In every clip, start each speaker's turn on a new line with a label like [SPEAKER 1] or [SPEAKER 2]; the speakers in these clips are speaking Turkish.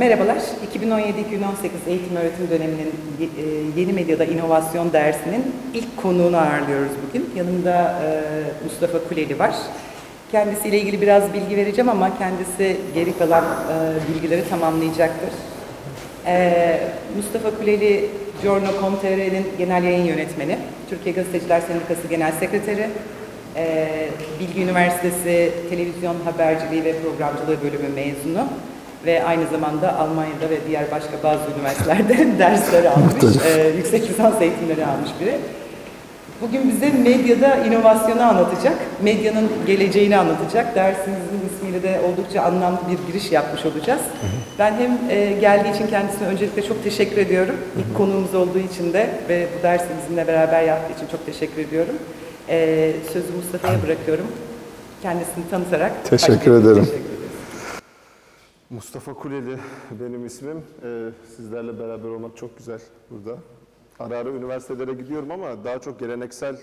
[SPEAKER 1] Merhabalar, 2017-2018 eğitim öğretim döneminin e, yeni medyada inovasyon dersinin ilk konuğunu ağırlıyoruz bugün. Yanımda e, Mustafa Kuleli var. Kendisiyle ilgili biraz bilgi vereceğim ama kendisi geri kalan e, bilgileri tamamlayacaktır. Mustafa Kuleli, Giorno.com.tr'nin genel yayın yönetmeni, Türkiye Gazeteciler Sendikası Genel Sekreteri, Bilgi Üniversitesi Televizyon Haberciliği ve Programcılığı bölümü mezunu ve aynı zamanda Almanya'da ve diğer başka bazı üniversitelerde dersler almış, e, yüksek lisans eğitimleri almış biri. Bugün bize medyada inovasyonu anlatacak, medyanın geleceğini anlatacak. Dersimizin ismiyle de oldukça anlamlı bir giriş yapmış olacağız. Hı hı. Ben hem e, geldiği için kendisine öncelikle çok teşekkür ediyorum. Hı. İlk konuğumuz olduğu için de ve bu dersi bizimle beraber yaptığı için çok teşekkür ediyorum. E, sözü Mustafa'ya bırakıyorum. Kendisini tanıtarak.
[SPEAKER 2] Teşekkür ederim. Teşekkür Mustafa Kuleli benim ismim. Ee, sizlerle beraber olmak çok güzel burada. Ara ara üniversitelere gidiyorum ama daha çok geleneksel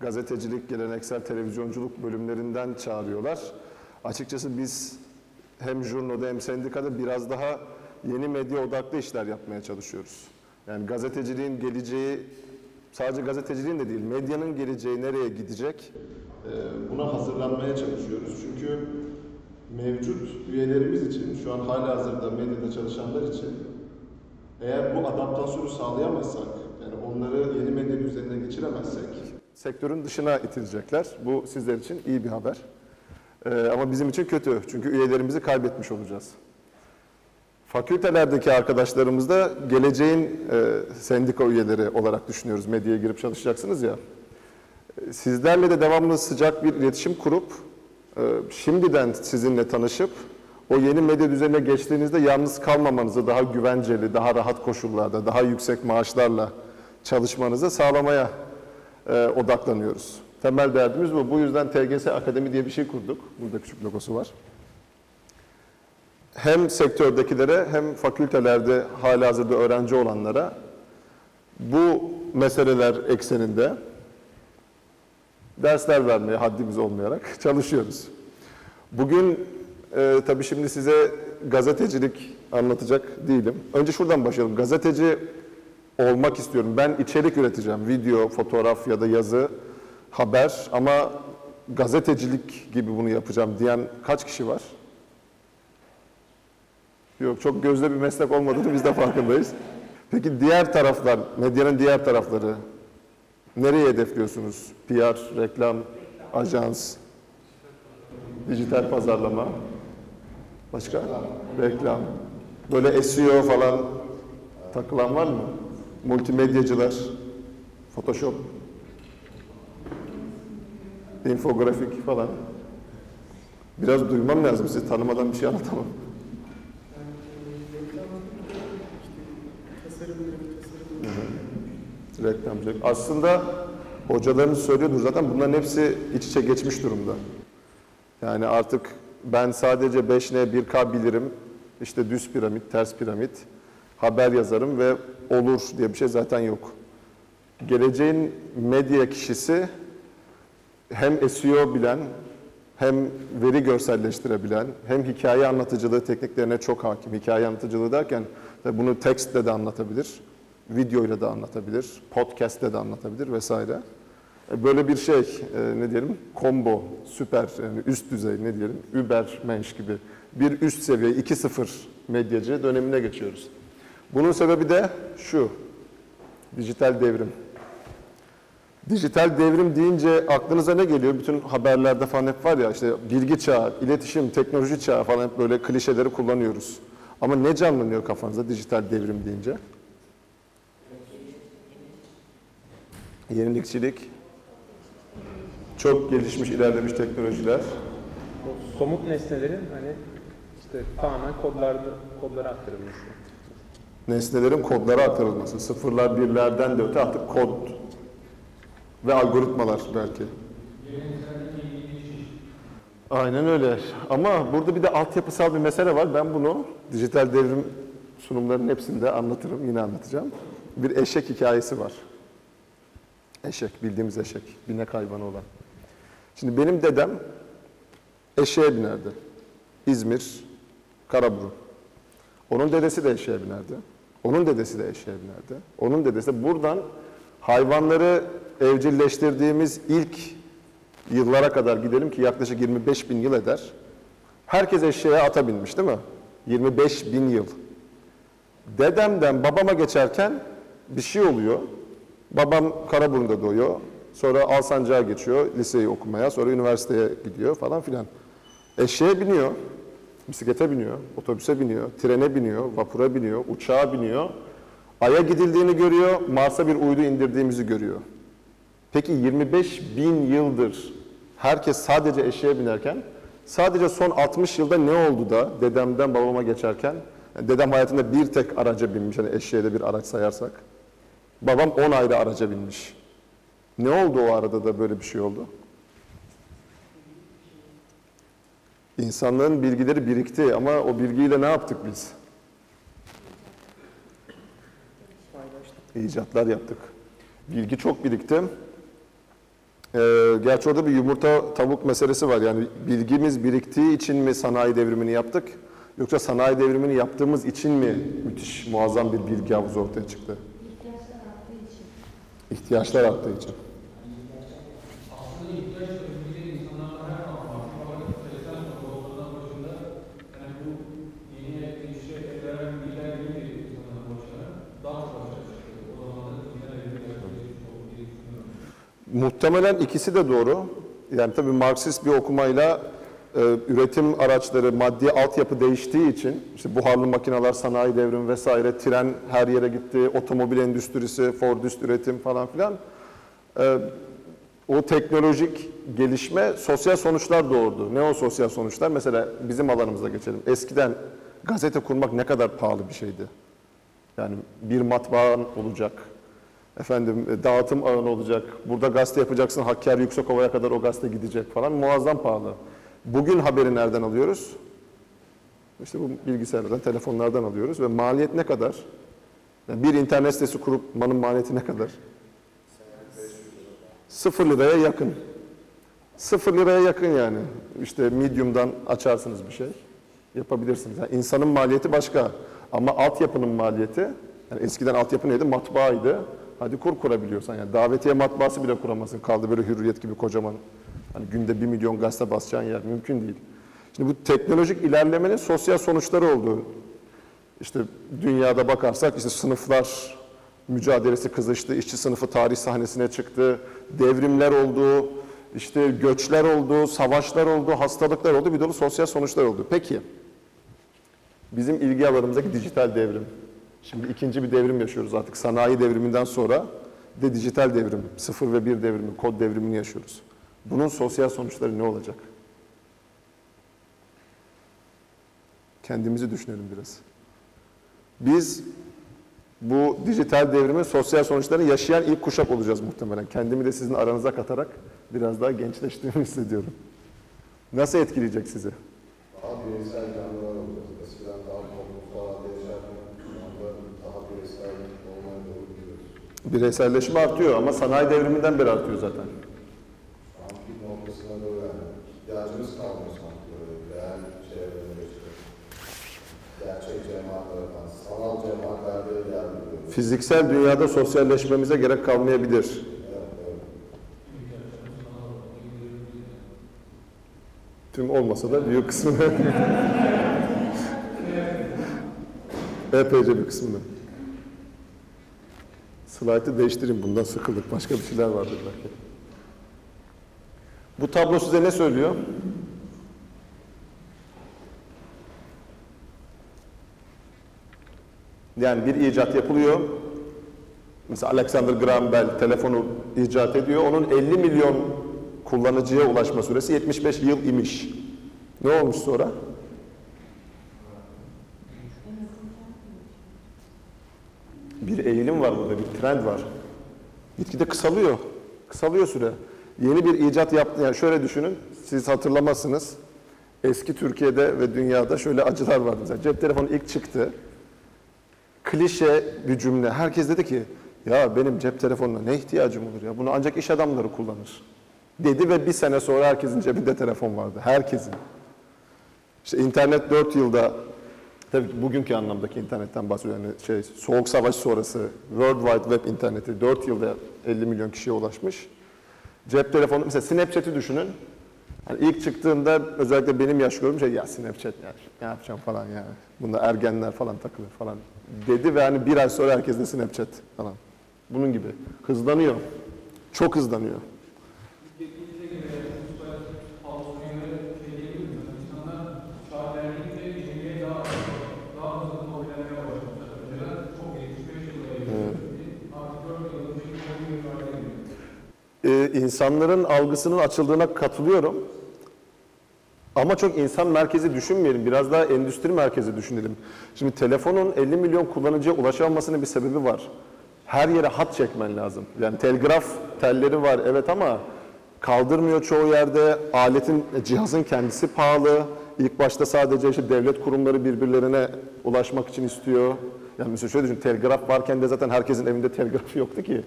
[SPEAKER 2] gazetecilik, geleneksel televizyonculuk bölümlerinden çağırıyorlar. Açıkçası biz hem jurnoda hem sendikada biraz daha yeni medya odaklı işler yapmaya çalışıyoruz. Yani gazeteciliğin geleceği, sadece gazeteciliğin de değil, medyanın geleceği nereye gidecek? Ee, buna hazırlanmaya çalışıyoruz. Çünkü mevcut üyelerimiz için, şu an hala hazırda medyada çalışanlar için eğer bu adaptasyonu sağlayamazsak, yani onları yeni medya düzenine geçiremezsek sektörün dışına itilecekler. Bu sizler için iyi bir haber. Ee, ama bizim için kötü. Çünkü üyelerimizi kaybetmiş olacağız. Fakültelerdeki arkadaşlarımız da geleceğin e, sendika üyeleri olarak düşünüyoruz. Medyaya girip çalışacaksınız ya. Sizlerle de devamlı sıcak bir iletişim kurup şimdiden sizinle tanışıp o yeni medya düzenine geçtiğinizde yalnız kalmamanızı daha güvenceli, daha rahat koşullarda, daha yüksek maaşlarla çalışmanızı sağlamaya e, odaklanıyoruz. Temel derdimiz bu. Bu yüzden TGS Akademi diye bir şey kurduk. Burada küçük logosu var. Hem sektördekilere hem fakültelerde hala hazırda öğrenci olanlara bu meseleler ekseninde dersler vermeye haddimiz olmayarak çalışıyoruz. Bugün e, tabii şimdi size gazetecilik anlatacak değilim. Önce şuradan başlayalım. Gazeteci olmak istiyorum. Ben içerik üreteceğim. Video, fotoğraf ya da yazı, haber ama gazetecilik gibi bunu yapacağım diyen kaç kişi var? Yok çok gözde bir meslek olmadığını biz de farkındayız. Peki diğer taraflar, medyanın diğer tarafları, Nereye hedefliyorsunuz? PR, reklam, ajans, dijital pazarlama, başka? Reklam. Böyle SEO falan takılan var mı? Multimedyacılar, Photoshop, infografik falan. Biraz duymam lazım, sizi tanımadan bir şey anlatamam. Reklamcılık. Aslında hocalarımız söylüyordur zaten bunların hepsi iç içe geçmiş durumda. Yani artık ben sadece 5N 1K bilirim, işte düz piramit, ters piramit, haber yazarım ve olur diye bir şey zaten yok. Geleceğin medya kişisi hem SEO bilen, hem veri görselleştirebilen, hem hikaye anlatıcılığı tekniklerine çok hakim. Hikaye anlatıcılığı derken bunu tekstle de anlatabilir videoyla da anlatabilir, podcast'te de anlatabilir vesaire. E, böyle bir şey, e, ne diyelim, combo, süper, yani üst düzey ne diyelim, Übermensch gibi bir üst seviye 2.0 medyacı dönemine geçiyoruz. Bunun sebebi de şu, dijital devrim. Dijital devrim deyince aklınıza ne geliyor? Bütün haberlerde falan hep var ya işte bilgi çağı, iletişim, teknoloji çağı falan hep böyle klişeleri kullanıyoruz. Ama ne canlanıyor kafanızda dijital devrim deyince? Yenilikçilik, çok gelişmiş, ilerlemiş teknolojiler.
[SPEAKER 3] O somut nesnelerin hani işte tamamen kodlarda, kodlara aktarılması.
[SPEAKER 2] Nesnelerin kodlara aktarılması. Sıfırlar, birlerden de öte artık kod ve algoritmalar belki. Aynen öyle. Ama burada bir de altyapısal bir mesele var. Ben bunu dijital devrim sunumlarının hepsinde anlatırım. Yine anlatacağım. Bir eşek hikayesi var. Eşek, bildiğimiz eşek, binek hayvanı olan. Şimdi benim dedem eşeğe binerdi. İzmir, Karaburun. Onun dedesi de eşeğe binerdi. Onun dedesi de eşeğe binerdi. Onun dedesi de buradan hayvanları evcilleştirdiğimiz ilk yıllara kadar gidelim ki yaklaşık 25 bin yıl eder. Herkes eşeğe ata binmiş değil mi? 25 bin yıl. Dedemden babama geçerken bir şey oluyor. Babam Karaburun'da doğuyor. Sonra Alsancak'a geçiyor liseyi okumaya. Sonra üniversiteye gidiyor falan filan. Eşeğe biniyor. Bisiklete biniyor, otobüse biniyor, trene biniyor, vapura biniyor, uçağa biniyor. Ay'a gidildiğini görüyor, Mars'a bir uydu indirdiğimizi görüyor. Peki 25 bin yıldır herkes sadece eşeğe binerken, sadece son 60 yılda ne oldu da dedemden babama geçerken, yani dedem hayatında bir tek araca binmiş, hani eşeğe de bir araç sayarsak, babam 10 ayrı araca binmiş. Ne oldu o arada da böyle bir şey oldu? İnsanların bilgileri birikti ama o bilgiyle ne yaptık biz? İcatlar yaptık. Bilgi çok birikti. Ee, gerçi orada bir yumurta tavuk meselesi var. Yani bilgimiz biriktiği için mi sanayi devrimini yaptık? Yoksa sanayi devrimini yaptığımız için mi müthiş, muazzam bir bilgi havuzu ortaya çıktı? İhtiyaçlar arttığı için. Muhtemelen ikisi de doğru. Yani tabii Marksist bir okumayla e, üretim araçları, maddi altyapı değiştiği için işte buharlı makineler, sanayi devrimi vesaire, tren her yere gitti, otomobil endüstrisi, Fordist üretim falan filan. E, o teknolojik gelişme sosyal sonuçlar doğurdu. Ne o sosyal sonuçlar? Mesela bizim alanımıza geçelim. Eskiden gazete kurmak ne kadar pahalı bir şeydi. Yani bir matbaan olacak, efendim e, dağıtım ağın olacak, burada gazete yapacaksın, Hakkari Yüksekova'ya kadar o gazete gidecek falan muazzam pahalı. Bugün haberi nereden alıyoruz? İşte bu bilgisayarlardan, telefonlardan alıyoruz ve maliyet ne kadar? Yani bir internet sitesi kurmanın maliyeti ne kadar? Sıfır liraya yakın. Sıfır liraya yakın yani. İşte Medium'dan açarsınız bir şey, yapabilirsiniz. Yani insanın maliyeti başka ama altyapının maliyeti, yani eskiden altyapı neydi? Matbaaydı. Hadi kur kurabiliyorsan yani davetiye matbaası bile kuramazsın. Kaldı böyle hürriyet gibi kocaman. Hani günde bir milyon gazete basacağın yer mümkün değil. Şimdi bu teknolojik ilerlemenin sosyal sonuçları oldu. İşte dünyada bakarsak işte sınıflar mücadelesi kızıştı, işçi sınıfı tarih sahnesine çıktı, devrimler oldu, işte göçler oldu, savaşlar oldu, hastalıklar oldu, bir dolu sosyal sonuçlar oldu. Peki, bizim ilgi alanımızdaki dijital devrim. Şimdi ikinci bir devrim yaşıyoruz artık. Sanayi devriminden sonra de dijital devrim, sıfır ve bir devrimi, kod devrimini yaşıyoruz. Bunun sosyal sonuçları ne olacak? Kendimizi düşünelim biraz. Biz bu dijital devrimin sosyal sonuçlarını yaşayan ilk kuşak olacağız muhtemelen. Kendimi de sizin aranıza katarak biraz daha gençleştiğimi hissediyorum. Nasıl etkileyecek sizi?
[SPEAKER 4] Daha bireysel canlılar olacağız. Eskiden daha toplumsal yaşarken şu anda daha bireysel olmaya doğru gidiyoruz.
[SPEAKER 2] Bireyselleşme artıyor ama sanayi devriminden beri artıyor zaten.
[SPEAKER 4] Bir noktasına doğru yani ihtiyacımız kalmıyor sanki. Gerçek sanal buluyoruz.
[SPEAKER 2] Fiziksel dünyada sosyalleşmemize gerek kalmayabilir. Tüm olmasa da büyük kısmını. Epeyce bir kısmını. Slaytı değiştireyim bundan sıkıldık. Başka bir şeyler vardır belki. Bu tablo size ne söylüyor? Yani bir icat yapılıyor. Mesela Alexander Graham Bell telefonu icat ediyor. Onun 50 milyon kullanıcıya ulaşma süresi 75 yıl imiş. Ne olmuş sonra? Bir eğilim var burada, bir trend var. Gitgide kısalıyor. Kısalıyor süre. Yeni bir icat yaptı. Yani şöyle düşünün, siz hatırlamazsınız. Eski Türkiye'de ve dünyada şöyle acılar vardı. Mesela cep telefonu ilk çıktı klişe bir cümle. Herkes dedi ki ya benim cep telefonuna ne ihtiyacım olur ya bunu ancak iş adamları kullanır. Dedi ve bir sene sonra herkesin cebinde telefon vardı. Herkesin. İşte internet 4 yılda Tabii ki bugünkü anlamdaki internetten bahsediyorum. Yani şey, Soğuk Savaş sonrası World Wide Web interneti 4 yılda 50 milyon kişiye ulaşmış. Cep telefonu, mesela Snapchat'i düşünün. Hani ilk çıktığında özellikle benim yaş grubum şey ya Snapchat ya ne yapacağım falan yani. Bunda ergenler falan takılır falan dedi ve hani bir ay sonra herkes de Snapchat falan. Bunun gibi. Hızlanıyor. Çok hızlanıyor. Ee, insanların algısının açıldığına katılıyorum. Ama çok insan merkezi düşünmeyelim. Biraz daha endüstri merkezi düşünelim. Şimdi telefonun 50 milyon kullanıcıya ulaşamamasının bir sebebi var. Her yere hat çekmen lazım. Yani telgraf telleri var evet ama kaldırmıyor çoğu yerde. Aletin, cihazın kendisi pahalı. İlk başta sadece işte devlet kurumları birbirlerine ulaşmak için istiyor. Yani mesela şöyle düşün, telgraf varken de zaten herkesin evinde telgrafı yoktu ki.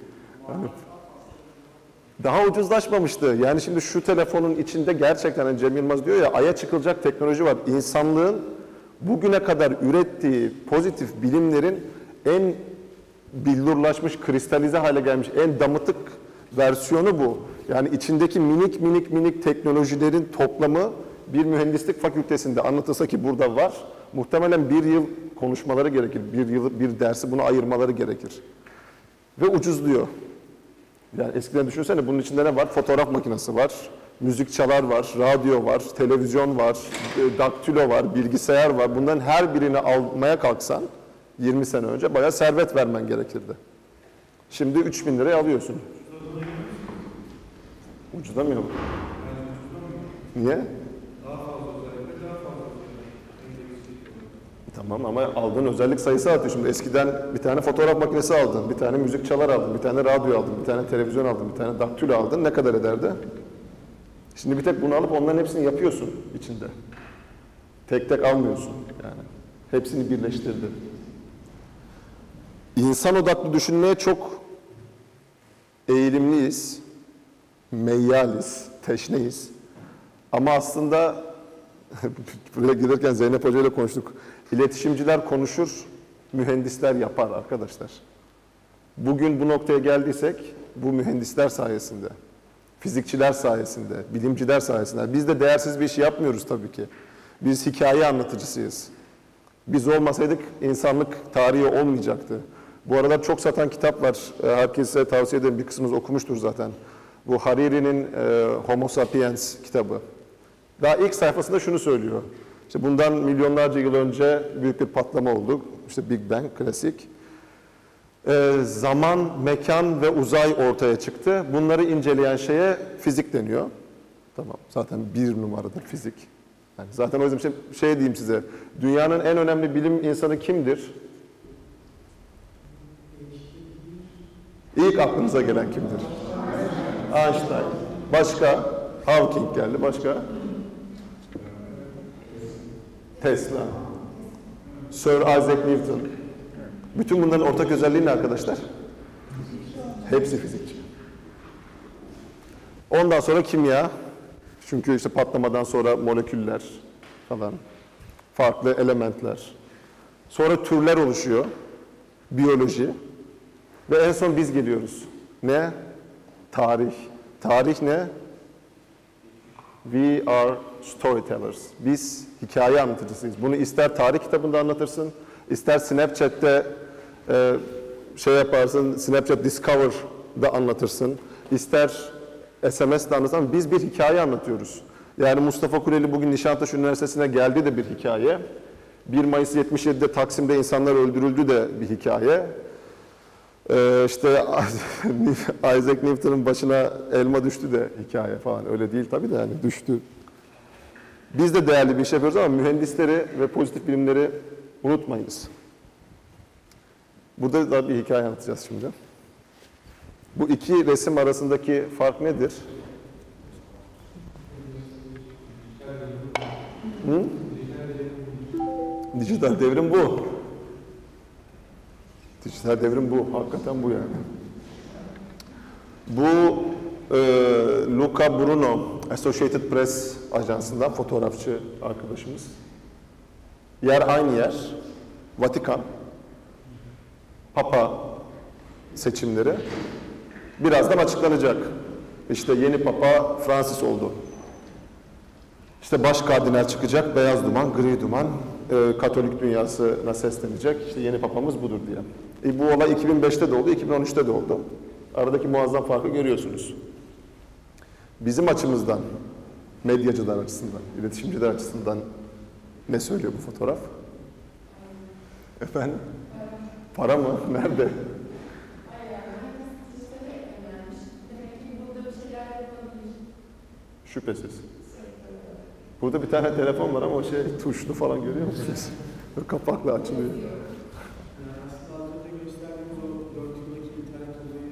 [SPEAKER 2] Yani daha ucuzlaşmamıştı. Yani şimdi şu telefonun içinde gerçekten hani Cem Yılmaz diyor ya aya çıkılacak teknoloji var. İnsanlığın bugüne kadar ürettiği pozitif bilimlerin en billurlaşmış, kristalize hale gelmiş, en damıtık versiyonu bu. Yani içindeki minik minik minik teknolojilerin toplamı bir mühendislik fakültesinde anlatılsa ki burada var, muhtemelen bir yıl konuşmaları gerekir. Bir yıl bir dersi buna ayırmaları gerekir. Ve ucuzluyor. Yani eskiden düşünsene bunun içinde ne var? Fotoğraf makinesi var, müzik çalar var, radyo var, televizyon var, e, daktilo var, bilgisayar var. Bunların her birini almaya kalksan 20 sene önce bayağı servet vermen gerekirdi. Şimdi 3000 liraya alıyorsun. Ucuzlamıyor mu? Niye? Tamam ama aldığın özellik sayısı artıyor. Şimdi eskiden bir tane fotoğraf makinesi aldın, bir tane müzik çalar aldın, bir tane radyo aldın, bir tane televizyon aldın, bir tane daktilo aldın. Ne kadar ederdi? Şimdi bir tek bunu alıp onların hepsini yapıyorsun içinde. Tek tek almıyorsun yani. Hepsini birleştirdi. İnsan odaklı düşünmeye çok eğilimliyiz, meyyaliz, teşneyiz. Ama aslında buraya gelirken Zeynep Hoca ile konuştuk. İletişimciler konuşur, mühendisler yapar arkadaşlar. Bugün bu noktaya geldiysek bu mühendisler sayesinde, fizikçiler sayesinde, bilimciler sayesinde. Biz de değersiz bir iş yapmıyoruz tabii ki. Biz hikaye anlatıcısıyız. Biz olmasaydık insanlık tarihi olmayacaktı. Bu aralar çok satan kitap var. Ee, Herkese tavsiye ederim. Bir kısmınız okumuştur zaten. Bu Hariri'nin e, Homo Sapiens kitabı. Daha ilk sayfasında şunu söylüyor. İşte bundan milyonlarca yıl önce büyük bir patlama oldu. İşte Big Bang klasik. Ee, zaman, mekan ve uzay ortaya çıktı. Bunları inceleyen şeye fizik deniyor. Tamam. Zaten bir numaradır fizik. Yani zaten o yüzden şey, şey diyeyim size. Dünyanın en önemli bilim insanı kimdir? İlk aklınıza gelen kimdir? Einstein. Başka? Hawking geldi. Başka? Tesla. Sir Isaac Newton. Bütün bunların ortak özelliği ne arkadaşlar? Hepsi fizikçi. Ondan sonra kimya. Çünkü işte patlamadan sonra moleküller falan. Farklı elementler. Sonra türler oluşuyor. Biyoloji. Ve en son biz geliyoruz. Ne? Tarih. Tarih ne? We are storytellers. Biz hikaye anlatıcısıyız. Bunu ister tarih kitabında anlatırsın, ister Snapchat'te e, şey yaparsın, Snapchat Discover'da anlatırsın, ister SMS'de anlatırsın. Biz bir hikaye anlatıyoruz. Yani Mustafa Kureli bugün Nişantaşı Üniversitesi'ne geldi de bir hikaye. 1 Mayıs 77'de Taksim'de insanlar öldürüldü de bir hikaye. Ee, işte Isaac Newton'un başına elma düştü de hikaye falan. Öyle değil tabii de yani düştü. Biz de değerli bir iş yapıyoruz ama mühendisleri ve pozitif bilimleri unutmayınız. Burada da bir hikaye anlatacağız şimdi. Bu iki resim arasındaki fark nedir? Hı? Dijital devrim bu. Dijital devrim bu. Hakikaten bu yani. Bu e, Luca Bruno, Associated Press ajansından fotoğrafçı arkadaşımız. Yer aynı yer. Vatikan. Papa seçimleri. Birazdan açıklanacak. İşte yeni Papa Francis oldu. İşte baş kardinal çıkacak, beyaz duman, gri duman, e, Katolik dünyasına seslenecek. İşte yeni papamız budur diye. E, bu olay 2005'te de oldu, 2013'te de oldu. Aradaki muazzam farkı görüyorsunuz. Bizim açımızdan, medyacılar açısından, iletişimciler açısından ne söylüyor bu fotoğraf? Efendim? Para mı? Nerede? Şüphesiz. Burada bir tane telefon var ama o şey tuşlu falan görüyor musunuz? Kapakla açılıyor.
[SPEAKER 5] Aslında az önce gösterdiğimiz o 4 yıldaki internet olayı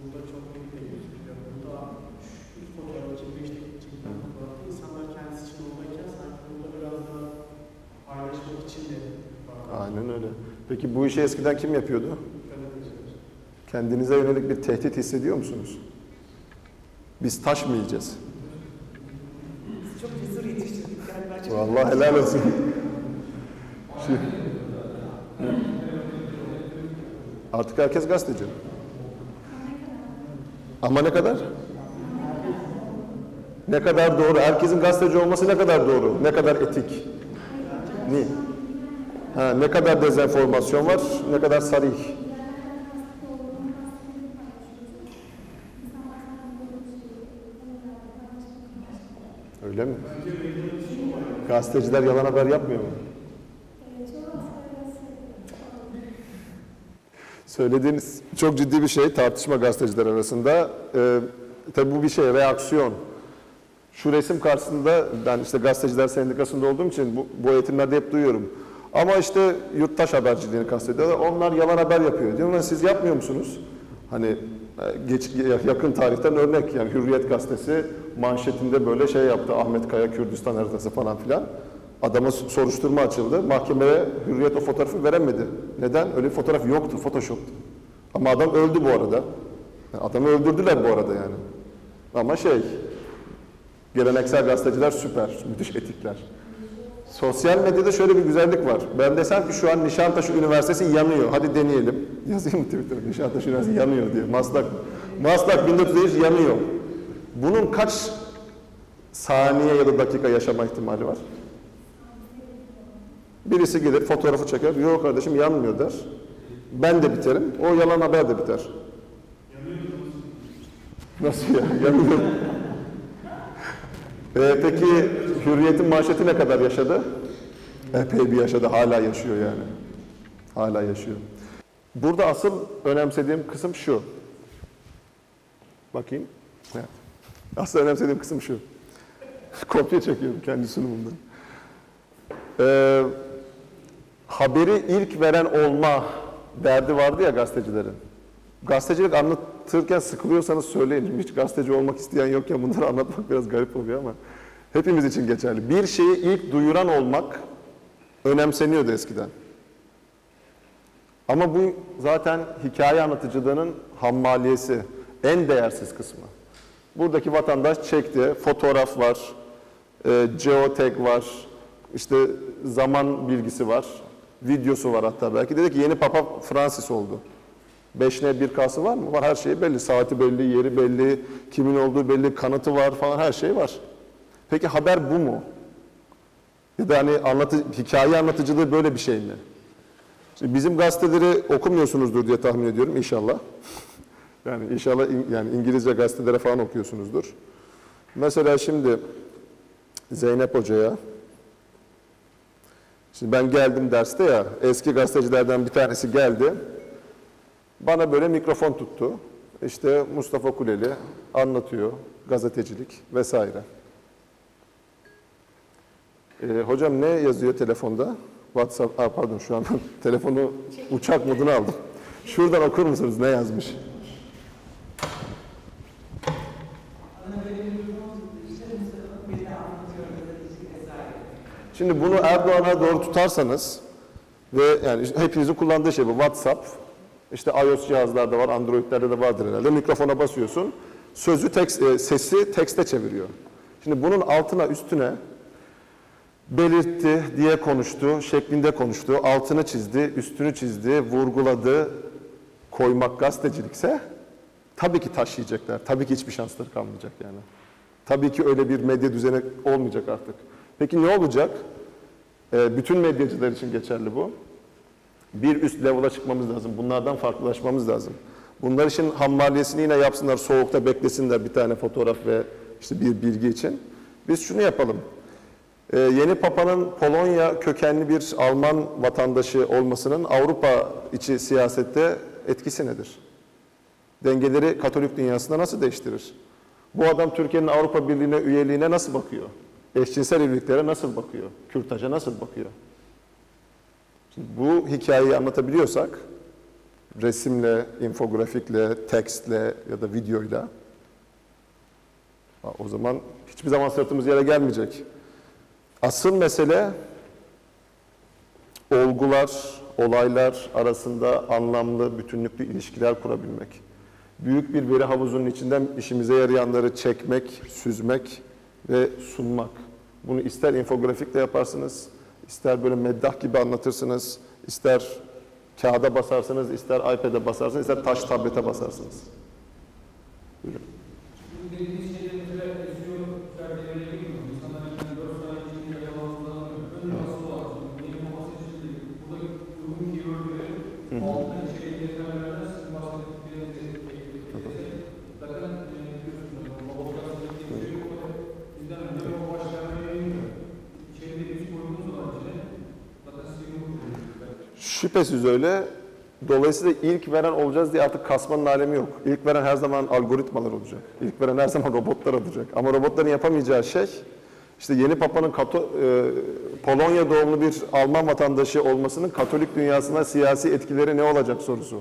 [SPEAKER 5] burada çok büyük bir gözüküyor. Burada şu fotoğraf için 5 dakika çekilen fotoğrafta insanlar kendisi için oradayken sanki burada biraz daha paylaşmak için de var.
[SPEAKER 2] Aynen öyle. Peki bu işi eskiden kim yapıyordu? Kendinize yönelik bir tehdit hissediyor musunuz? Biz taş mı yiyeceğiz?
[SPEAKER 1] Çok cesur yetiştirdik galiba. Çok
[SPEAKER 2] Vallahi helal olsun. Artık herkes gazeteci. Ama ne kadar? Ne kadar doğru? Herkesin gazeteci olması ne kadar doğru? Ne kadar etik? Ne? Ha, ne kadar dezenformasyon var? Ne kadar sarih? Öyle mi? Gazeteciler yalan haber yapmıyor mu? Söylediğiniz çok ciddi bir şey tartışma gazeteciler arasında. Ee, tabii bu bir şey reaksiyon. Şu resim karşısında ben işte gazeteciler sendikasında olduğum için bu, bu eğitimlerde hep duyuyorum. Ama işte yurttaş haberciliğini kastediyorlar. Onlar yalan haber yapıyor. Diyorum ben siz yapmıyor musunuz? Hani e, geç, yakın tarihten örnek yani Hürriyet gazetesi manşetinde böyle şey yaptı. Ahmet Kaya Kürdistan haritası falan filan. Adama soruşturma açıldı. Mahkemeye Hürriyet o fotoğrafı veremedi. Neden? Öyle bir fotoğraf yoktu, photoshoptu. Ama adam öldü bu arada. Yani adamı öldürdüler bu arada yani. Ama şey, geleneksel gazeteciler süper, müthiş etikler. Sosyal medyada şöyle bir güzellik var. Ben desem ki şu an Nişantaşı Üniversitesi yanıyor. Hadi deneyelim. Yazayım mı Twitter'a? Nişantaşı Üniversitesi yanıyor diye. Maslak, Maslak 1953 yanıyor. Bunun kaç saniye ya da dakika yaşama ihtimali var? Birisi gelir fotoğrafı çeker. Yok kardeşim yanmıyor der. Ben de biterim. O yalan haber de biter. Nasıl ya? Yanıyor. Ee, peki Hürriyet'in manşeti ne kadar yaşadı? Epey bir yaşadı. Hala yaşıyor yani. Hala yaşıyor. Burada asıl önemsediğim kısım şu. Bakayım. Evet. Asıl önemsediğim kısım şu. Kopya çekiyorum kendi sunumumdan. Ee, haberi ilk veren olma derdi vardı ya gazetecilerin. Gazetecilik anlatırken sıkılıyorsanız söyleyin. Hiç gazeteci olmak isteyen yokken bunları anlatmak biraz garip oluyor ama hepimiz için geçerli. Bir şeyi ilk duyuran olmak önemseniyordu eskiden. Ama bu zaten hikaye anlatıcılığının hammaliyesi, en değersiz kısmı. Buradaki vatandaş çekti, fotoğraf var, e, geotag var, işte zaman bilgisi var, videosu var hatta belki. Dedi ki yeni Papa Francis oldu. 5N 1K'sı var mı? Var her şey belli. Saati belli, yeri belli, kimin olduğu belli, kanıtı var falan her şey var. Peki haber bu mu? Ya da hani anlatı, hikaye anlatıcılığı böyle bir şey mi? Şimdi bizim gazeteleri okumuyorsunuzdur diye tahmin ediyorum inşallah. yani inşallah in- yani İngilizce gazetelere falan okuyorsunuzdur. Mesela şimdi Zeynep Hoca'ya Şimdi ben geldim derste ya, eski gazetecilerden bir tanesi geldi. Bana böyle mikrofon tuttu. İşte Mustafa Kuleli anlatıyor, gazetecilik vesaire. Ee, hocam ne yazıyor telefonda? WhatsApp, Aa, pardon şu an telefonu uçak moduna aldım. Şuradan okur musunuz ne yazmış? Şimdi bunu Erdoğan'a doğru tutarsanız ve yani hepinizin kullandığı şey bu WhatsApp. İşte iOS cihazlarda var, Android'lerde de vardır herhalde. Mikrofona basıyorsun. Sözü tekst, e, sesi tekste çeviriyor. Şimdi bunun altına üstüne belirtti diye konuştu, şeklinde konuştu, altını çizdi, üstünü çizdi, vurguladı. Koymak gazetecilikse tabii ki taşıyacaklar. Tabii ki hiçbir şansları kalmayacak yani. Tabii ki öyle bir medya düzeni olmayacak artık. Peki ne olacak? Ee, bütün medyacılar için geçerli bu. Bir üst level'a çıkmamız lazım. Bunlardan farklılaşmamız lazım. Bunlar için ham maliyesini yine yapsınlar, soğukta beklesinler bir tane fotoğraf ve işte bir bilgi için. Biz şunu yapalım. Ee, yeni Papa'nın Polonya kökenli bir Alman vatandaşı olmasının Avrupa içi siyasette etkisi nedir? Dengeleri Katolik dünyasında nasıl değiştirir? Bu adam Türkiye'nin Avrupa Birliği'ne üyeliğine nasıl bakıyor? Eşcinsel evliliklere nasıl bakıyor? Kürtaja nasıl bakıyor? Şimdi bu hikayeyi anlatabiliyorsak, resimle, infografikle, tekstle ya da videoyla, o zaman hiçbir zaman sırtımız yere gelmeyecek. Asıl mesele olgular, olaylar arasında anlamlı, bütünlüklü ilişkiler kurabilmek. Büyük bir veri havuzunun içinden işimize yarayanları çekmek, süzmek ve sunmak. Bunu ister infografikle yaparsınız, ister böyle meddah gibi anlatırsınız, ister kağıda basarsınız, ister iPad'e basarsınız, ister taş tablete basarsınız. Buyurun.
[SPEAKER 6] Bu dediğiniz şeyleri mesela SEO çerçeveleri gibi mi? İnsanlar yani 4 sene içinde yalanlanamıyor. Önce asıl lazım. Benim olması için değil. Burada uygun keywordleri altına içerikleri vermeden sizin bahsettiklerinizi ekleyeceğiz. Zaten e, biliyorsunuz o podcast dediğim şey yok. Bizden önce o başlarına yayınlıyor. İçeride biz koyduğumuz zaman içine zaten sizin bu
[SPEAKER 2] Şüphesiz öyle. Dolayısıyla ilk veren olacağız diye artık kasmanın alemi yok. İlk veren her zaman algoritmalar olacak. İlk veren her zaman robotlar olacak. Ama robotların yapamayacağı şey, işte yeni Papa'nın Kato- e, Polonya doğumlu bir Alman vatandaşı olmasının Katolik dünyasına siyasi etkileri ne olacak sorusu.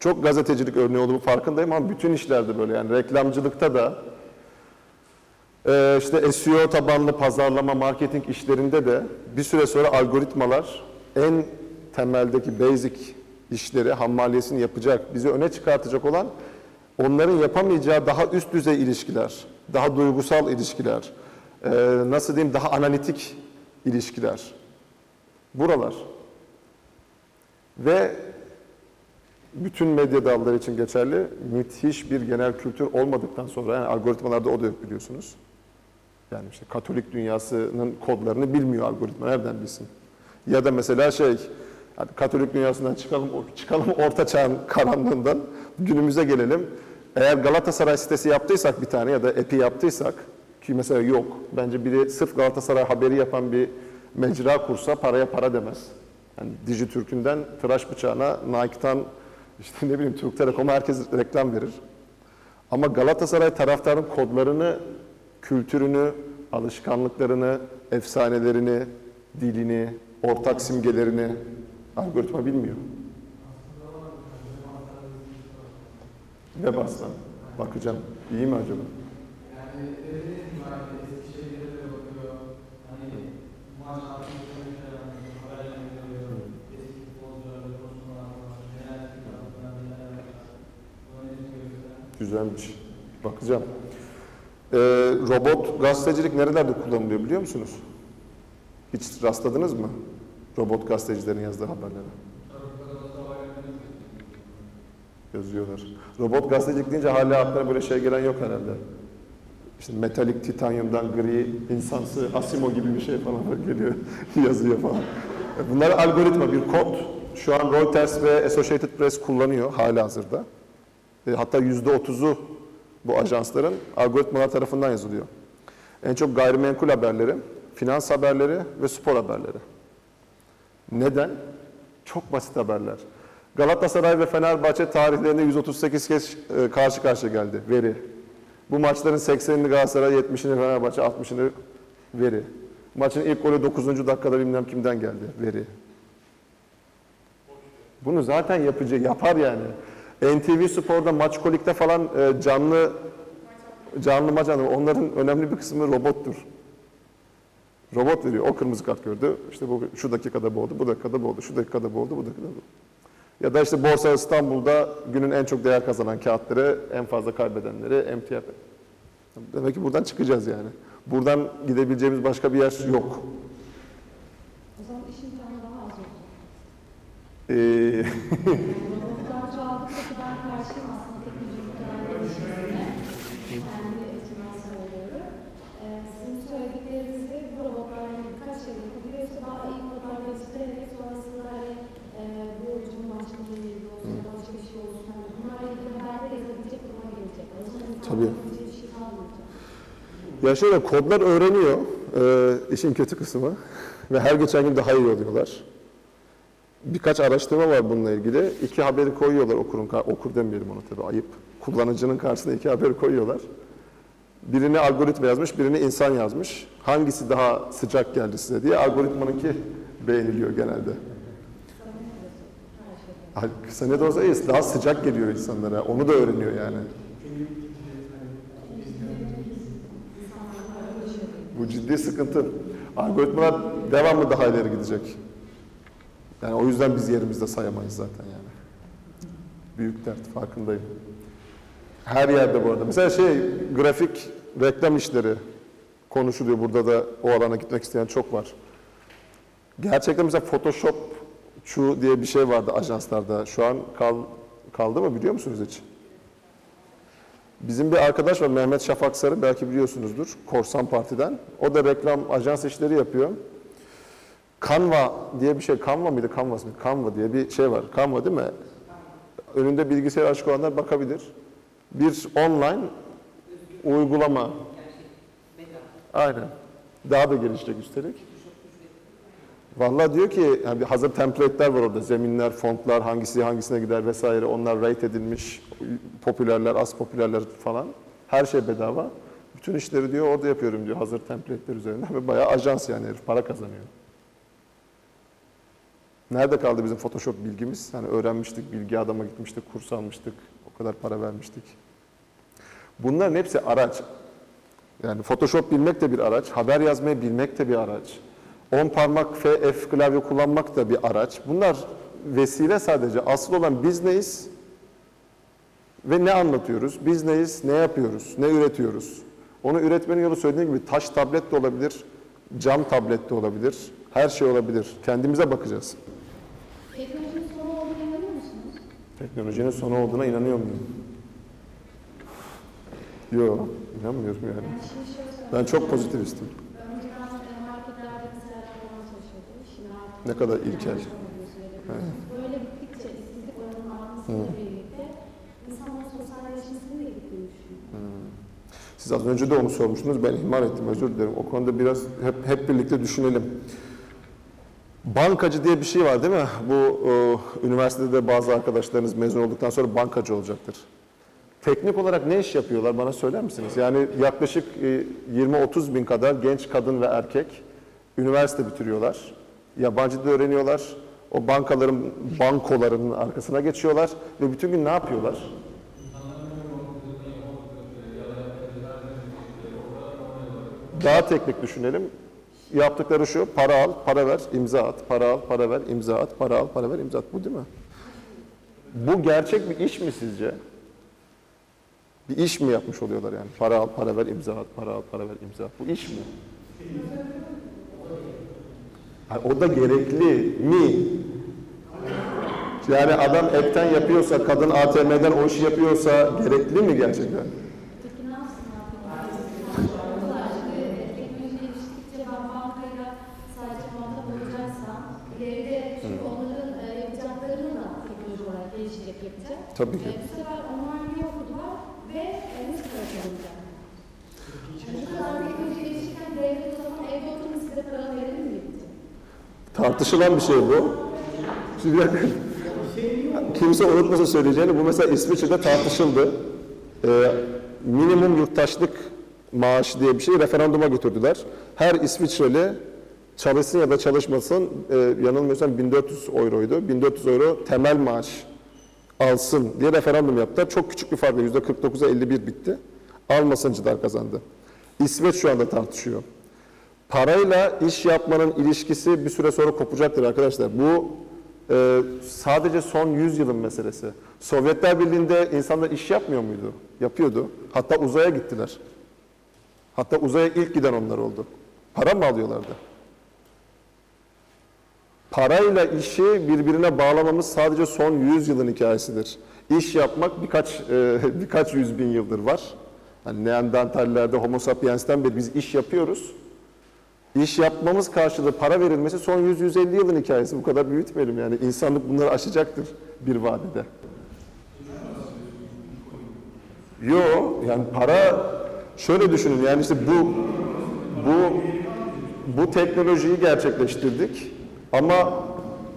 [SPEAKER 2] Çok gazetecilik örneği olduğu farkındayım ama bütün işlerde böyle yani reklamcılıkta da ee, işte SEO tabanlı pazarlama, marketing işlerinde de bir süre sonra algoritmalar en temeldeki basic işleri, ham maliyesini yapacak, bizi öne çıkartacak olan onların yapamayacağı daha üst düzey ilişkiler, daha duygusal ilişkiler, ee, nasıl diyeyim daha analitik ilişkiler. Buralar. Ve bütün medya dalları için geçerli müthiş bir genel kültür olmadıktan sonra yani algoritmalarda o da yok biliyorsunuz. Yani işte Katolik dünyasının kodlarını bilmiyor algoritma. Nereden bilsin? Ya da mesela şey, yani Katolik dünyasından çıkalım, çıkalım orta çağın karanlığından günümüze gelelim. Eğer Galatasaray sitesi yaptıysak bir tane ya da epi yaptıysak ki mesela yok. Bence biri sırf Galatasaray haberi yapan bir mecra kursa paraya para demez. Yani Dijitürk'ünden tıraş bıçağına, Nike'tan işte ne bileyim Türk Telekom'a herkes reklam verir. Ama Galatasaray taraftarın kodlarını, kültürünü, alışkanlıklarını, efsanelerini, dilini, ortak simgelerini algoritma bilmiyor. Web aslan. Bakacağım. İyi mi acaba?
[SPEAKER 6] Yani hani ne gösteren.
[SPEAKER 2] Güzelmiş. Bakacağım. Ee, robot gazetecilik nerelerde kullanılıyor biliyor musunuz? Hiç rastladınız mı? Robot gazetecilerin yazdığı haberlere. Yazıyorlar. Robot gazetecilik deyince hala aklına böyle şey gelen yok herhalde. İşte metalik titanyumdan gri, insansı, asimo gibi bir şey falan geliyor, yazıyor falan. Bunlar algoritma, bir kod. Şu an Reuters ve Associated Press kullanıyor hala hazırda. E, hatta yüzde otuzu bu ajansların algoritmalar tarafından yazılıyor. En çok gayrimenkul haberleri, finans haberleri ve spor haberleri. Neden? Çok basit haberler. Galatasaray ve Fenerbahçe tarihlerinde 138 kez e, karşı karşıya geldi. Veri. Bu maçların 80'ini Galatasaray, 70'ini Fenerbahçe, 60'ını veri. Maçın ilk golü 9. dakikada bilmem kimden geldi. Veri. Bunu zaten yapıcı, yapar yani. NTV Spor'da maç kolikte falan e, canlı canlı maç anlamı. Onların önemli bir kısmı robottur. Robot veriyor. O kırmızı kart gördü. İşte bu şu dakikada bu oldu, bu dakikada bu oldu, şu dakikada bu oldu, bu dakikada bu oldu. Ya da işte Borsa İstanbul'da günün en çok değer kazanan kağıtları, en fazla kaybedenleri, emtia. Demek ki buradan çıkacağız yani. Buradan gidebileceğimiz başka bir yer yok.
[SPEAKER 7] O zaman iş imkanı daha az olacak.
[SPEAKER 2] Ee,
[SPEAKER 7] Robotlar çoğaldıkça ki ben karşıyım aslında teknoloji bu kadar gelişmesine. Kendi açımdan söylüyorum. Ee, sizin söylediklerinizde bu robotlar hani birkaç şey yapabiliyorsa daha iyi kodlar geliştirerek sonrasında hani e, bu Cumhurbaşkanı ilgili olsun ya da başka bir şey olsun. Hani bunlarla ilgili haberler yazabilecek duruma gelecek. O zaman insanların
[SPEAKER 2] Tabii.
[SPEAKER 7] yapabileceği bir şey kalmayacak.
[SPEAKER 2] Ya şöyle kodlar öğreniyor e, işin kötü kısmı ve her geçen gün daha iyi oluyorlar. Birkaç araştırma var bununla ilgili. İki haberi koyuyorlar okurun, okur demeyelim onu tabii ayıp. Kullanıcının karşısına iki haberi koyuyorlar. Birini algoritma yazmış, birini insan yazmış. Hangisi daha sıcak geldi size diye algoritmanınki beğeniliyor genelde. Kısa ne de olsa iyi, daha sıcak geliyor insanlara. Onu da öğreniyor yani. Bu ciddi sıkıntı. Algoritmalar devamlı daha ileri gidecek. Yani o yüzden biz yerimizde sayamayız zaten yani. Büyük dert, farkındayım. Her yerde bu arada. Mesela şey, grafik reklam işleri konuşuluyor. Burada da o alana gitmek isteyen çok var. Gerçekten mesela Photoshop şu diye bir şey vardı ajanslarda. Şu an kal, kaldı mı biliyor musunuz hiç? Bizim bir arkadaş var Mehmet Şafak Sarı belki biliyorsunuzdur Korsan Parti'den. O da reklam ajans işleri yapıyor. Canva diye bir şey, Canva mıydı, Canvas mıydı? Canva diye bir şey var. Canva değil mi? Önünde bilgisayar açık olanlar bakabilir. Bir online uygulama. Aynen. Daha da gelişecek üstelik. Vallahi diyor ki yani hazır template'ler var orada. Zeminler, fontlar, hangisi hangisine gider vesaire. Onlar rate edilmiş. Popülerler, az popülerler falan. Her şey bedava. Bütün işleri diyor orada yapıyorum diyor hazır template'ler üzerinden ve bayağı ajans yani herif para kazanıyor. Nerede kaldı bizim Photoshop bilgimiz? Hani öğrenmiştik, bilgi adama gitmiştik, kurs almıştık, o kadar para vermiştik. Bunların hepsi araç. Yani Photoshop bilmek de bir araç, haber yazmayı bilmek de bir araç. 10 parmak F, F klavye kullanmak da bir araç. Bunlar vesile sadece. Asıl olan biz neyiz ve ne anlatıyoruz? Biz neyiz, ne yapıyoruz, ne üretiyoruz? Onu üretmenin yolu söylediğim gibi taş tablet de olabilir, cam tablet de olabilir, her şey olabilir. Kendimize bakacağız.
[SPEAKER 7] Teknolojinin sonu olduğuna inanıyor musunuz?
[SPEAKER 2] Teknolojinin sonu olduğuna inanıyor muyum? Yok, inanmıyorum yani. Ben çok pozitivistim.
[SPEAKER 7] Önceden e, marketlerde mesela reklam çalışıyordu. Şimdi artık
[SPEAKER 2] Ne kadar ilkel.
[SPEAKER 7] Böyle gittikçe işsizlik oranının artmasıyla birlikte insanların sosyalleşmesinin de gittiğini düşünüyorum.
[SPEAKER 2] Siz az önce de onu sormuştunuz, ben ihmal ettim, özür dilerim. O konuda biraz hep, hep birlikte düşünelim. Bankacı diye bir şey var değil mi? Bu e, üniversitede de bazı arkadaşlarınız mezun olduktan sonra bankacı olacaktır. Teknik olarak ne iş yapıyorlar bana söyler misiniz? Yani yaklaşık e, 20-30 bin kadar genç kadın ve erkek üniversite bitiriyorlar. Yabancı da öğreniyorlar. O bankaların, bankoların arkasına geçiyorlar ve bütün gün ne yapıyorlar? Daha teknik düşünelim. Yaptıkları şu, para al, para ver, imza at, para al, para ver, imza at, para al, para ver, imza at. Bu değil mi? Bu gerçek bir iş mi sizce? Bir iş mi yapmış oluyorlar yani? Para al, para ver, imza at, para al, para ver, imza at. Bu iş mi? O da gerekli mi? Yani adam etten yapıyorsa, kadın ATM'den o işi yapıyorsa gerekli mi gerçekten?
[SPEAKER 7] Peki ne yapsınlar peki? Bunlar şimdi teknoloji geliştikçe ben bankayla sadece muhatap olacaksam ileride çünkü onların e, yapacaklarını da teknoloji olarak gelişecek yapacak.
[SPEAKER 2] Tabii ki.
[SPEAKER 7] E, bu sefer onlar ne okudular ve e, nasıl para kazanacak? Yani bu kadar teknoloji gelişirken devlet o zaman evde oturun size para verelim mi diyecek?
[SPEAKER 2] Tartışılan bir şey bu. Kimse unutmasa söyleyeceğini, bu mesela İsviçre'de tartışıldı. Ee, minimum yurttaşlık maaşı diye bir şeyi referanduma götürdüler. Her İsviçreli çalışsın ya da çalışmasın, e, yanılmıyorsam 1400 euroydu. 1400 euro temel maaş alsın diye referandum yaptılar. Çok küçük bir farkla %49'a 51 bitti. Almasıncılar kazandı. İsveç şu anda tartışıyor. Parayla iş yapmanın ilişkisi bir süre sonra kopacaktır arkadaşlar. Bu e, sadece son 100 yılın meselesi. Sovyetler Birliği'nde insanlar iş yapmıyor muydu? Yapıyordu. Hatta uzaya gittiler. Hatta uzaya ilk giden onlar oldu. Para mı alıyorlardı? Parayla işi birbirine bağlamamız sadece son 100 yılın hikayesidir. İş yapmak birkaç e, birkaç yüz bin yıldır var. Hani Neandertallerde, Homo sapiens'ten beri biz iş yapıyoruz. İş yapmamız karşılığı para verilmesi son 100-150 yılın hikayesi. Bu kadar büyütmeyelim yani. İnsanlık bunları aşacaktır bir vadede. Yo yani para şöyle düşünün yani işte bu bu bu teknolojiyi gerçekleştirdik ama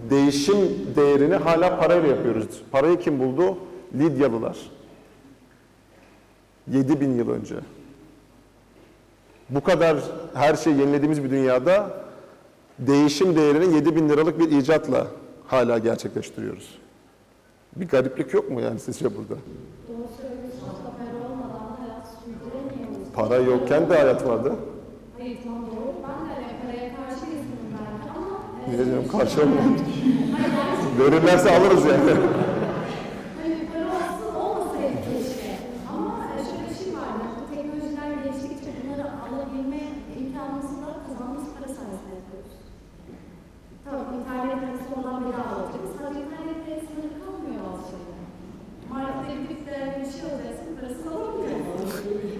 [SPEAKER 2] değişim değerini hala parayla yapıyoruz. Parayı kim buldu? Lidyalılar. 7000 yıl önce. Bu kadar her şeyi yenilediğimiz bir dünyada değişim değerini 7000 liralık bir icatla hala gerçekleştiriyoruz. Bir gariplik yok mu yani sizce burada?
[SPEAKER 7] Para
[SPEAKER 2] yokken de hayat vardı.
[SPEAKER 7] Hayır tam doğru. Ben de paraya karşı insanım belki ama... e,
[SPEAKER 2] Niye canım karşılamıyor?
[SPEAKER 7] Hayır, yani
[SPEAKER 2] Verirlerse alırız yani.
[SPEAKER 7] Hani para olsun olmasaydı keşke. Ama e, şöyle bir şey var. Bu teknolojiler geliştikçe bunları alabilme imkanımızı da kazandığımız para sayesinde yapıyoruz. Tamam internet hani sonradan bedava olacak. Sadece internette sınırı kalmıyor bazı şeyler. Markete gidip de bir şey alacaksın, parasını alamıyorsun.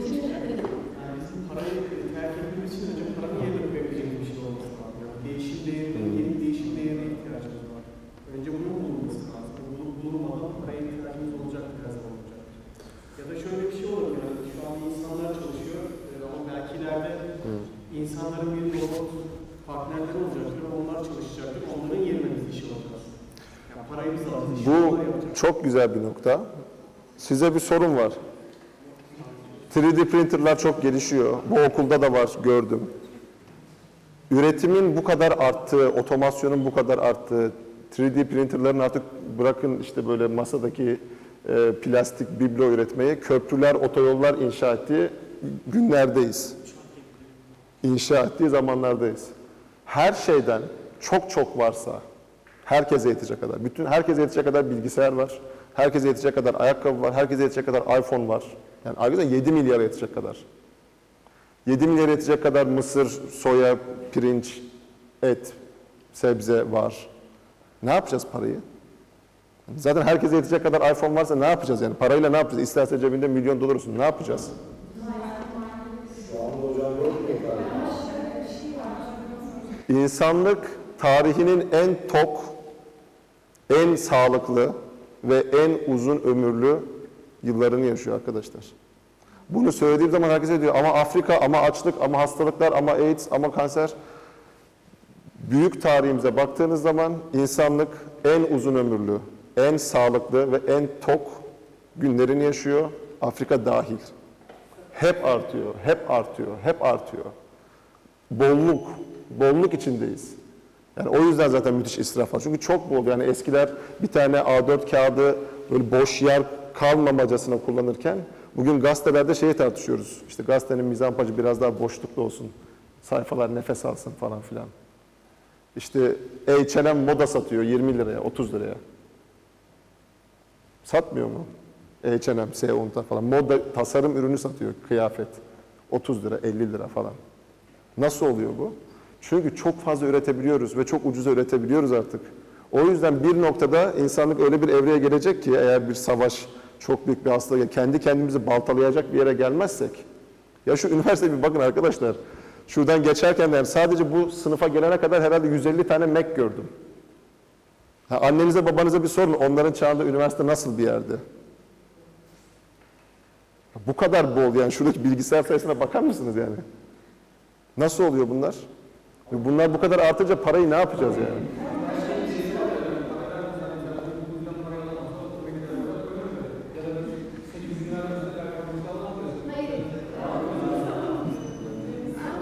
[SPEAKER 7] Şimdi
[SPEAKER 5] Yani bizim parayı terk etmemiz için önce paranın yerine koyabilecek bir şey olması lazım. Yani değişim değerine, yeni değişim değerine ihtiyacımız var. Önce bunun bulunması lazım. Bunu bulunmadan paraya ihtiyacımız olacak biraz zaman olacak. Ya da şöyle bir şey olabilir. Yani şu an insanlar çalışıyor e, ama belki ileride insanların bir robot partnerleri olacaktır. Onlar çalışacaktır. Onların yerine biz iş alacağız. Yani parayı biz alacağız. işi
[SPEAKER 2] Bu
[SPEAKER 5] onlar yapacak.
[SPEAKER 2] Çok güzel bir nokta. Size bir sorum var. 3D printerlar çok gelişiyor. Bu okulda da var, gördüm. Üretimin bu kadar arttığı, otomasyonun bu kadar arttığı, 3D printerların artık bırakın işte böyle masadaki e, plastik biblo üretmeyi, köprüler, otoyollar inşa ettiği günlerdeyiz. İnşa ettiği zamanlardayız. Her şeyden çok çok varsa, herkese yetecek kadar, bütün herkese yetecek kadar bilgisayar var, herkese yetecek kadar ayakkabı var, herkese yetecek kadar iPhone var. Yani arkadaşlar 7 milyara yetecek kadar. 7 milyara yetecek kadar mısır, soya, pirinç, et, sebze var. Ne yapacağız parayı? Zaten herkese yetecek kadar iPhone varsa ne yapacağız yani? Parayla ne yapacağız? İsterse cebinde milyon dolar olsun. Ne yapacağız? İnsanlık tarihinin en tok, en sağlıklı ve en uzun ömürlü yıllarını yaşıyor arkadaşlar. Bunu söylediğim zaman herkes diyor ama Afrika, ama açlık, ama hastalıklar, ama AIDS, ama kanser. Büyük tarihimize baktığınız zaman insanlık en uzun ömürlü, en sağlıklı ve en tok günlerini yaşıyor. Afrika dahil. Hep artıyor, hep artıyor, hep artıyor. Bolluk, bolluk içindeyiz. Yani o yüzden zaten müthiş israf var. Çünkü çok bol. Yani eskiler bir tane A4 kağıdı böyle boş yer kalmamacasına kullanırken bugün gazetelerde şeyi tartışıyoruz. İşte gazetenin mizampacı biraz daha boşluklu olsun. Sayfalar nefes alsın falan filan. İşte H&M moda satıyor 20 liraya, 30 liraya. Satmıyor mu? H&M, Seon'da falan. Moda, tasarım ürünü satıyor, kıyafet. 30 lira, 50 lira falan. Nasıl oluyor bu? Çünkü çok fazla üretebiliyoruz ve çok ucuza üretebiliyoruz artık. O yüzden bir noktada insanlık öyle bir evreye gelecek ki eğer bir savaş, çok büyük bir hastalık, kendi kendimizi baltalayacak bir yere gelmezsek. Ya şu üniversiteye bir bakın arkadaşlar. Şuradan geçerken de yani sadece bu sınıfa gelene kadar herhalde 150 tane Mac gördüm. Ha, annenize babanıza bir sorun onların çağında üniversite nasıl bir yerdi? Bu kadar bol yani şuradaki bilgisayar sayısına bakar mısınız yani? Nasıl oluyor bunlar? Bunlar bu kadar artınca parayı ne yapacağız yani?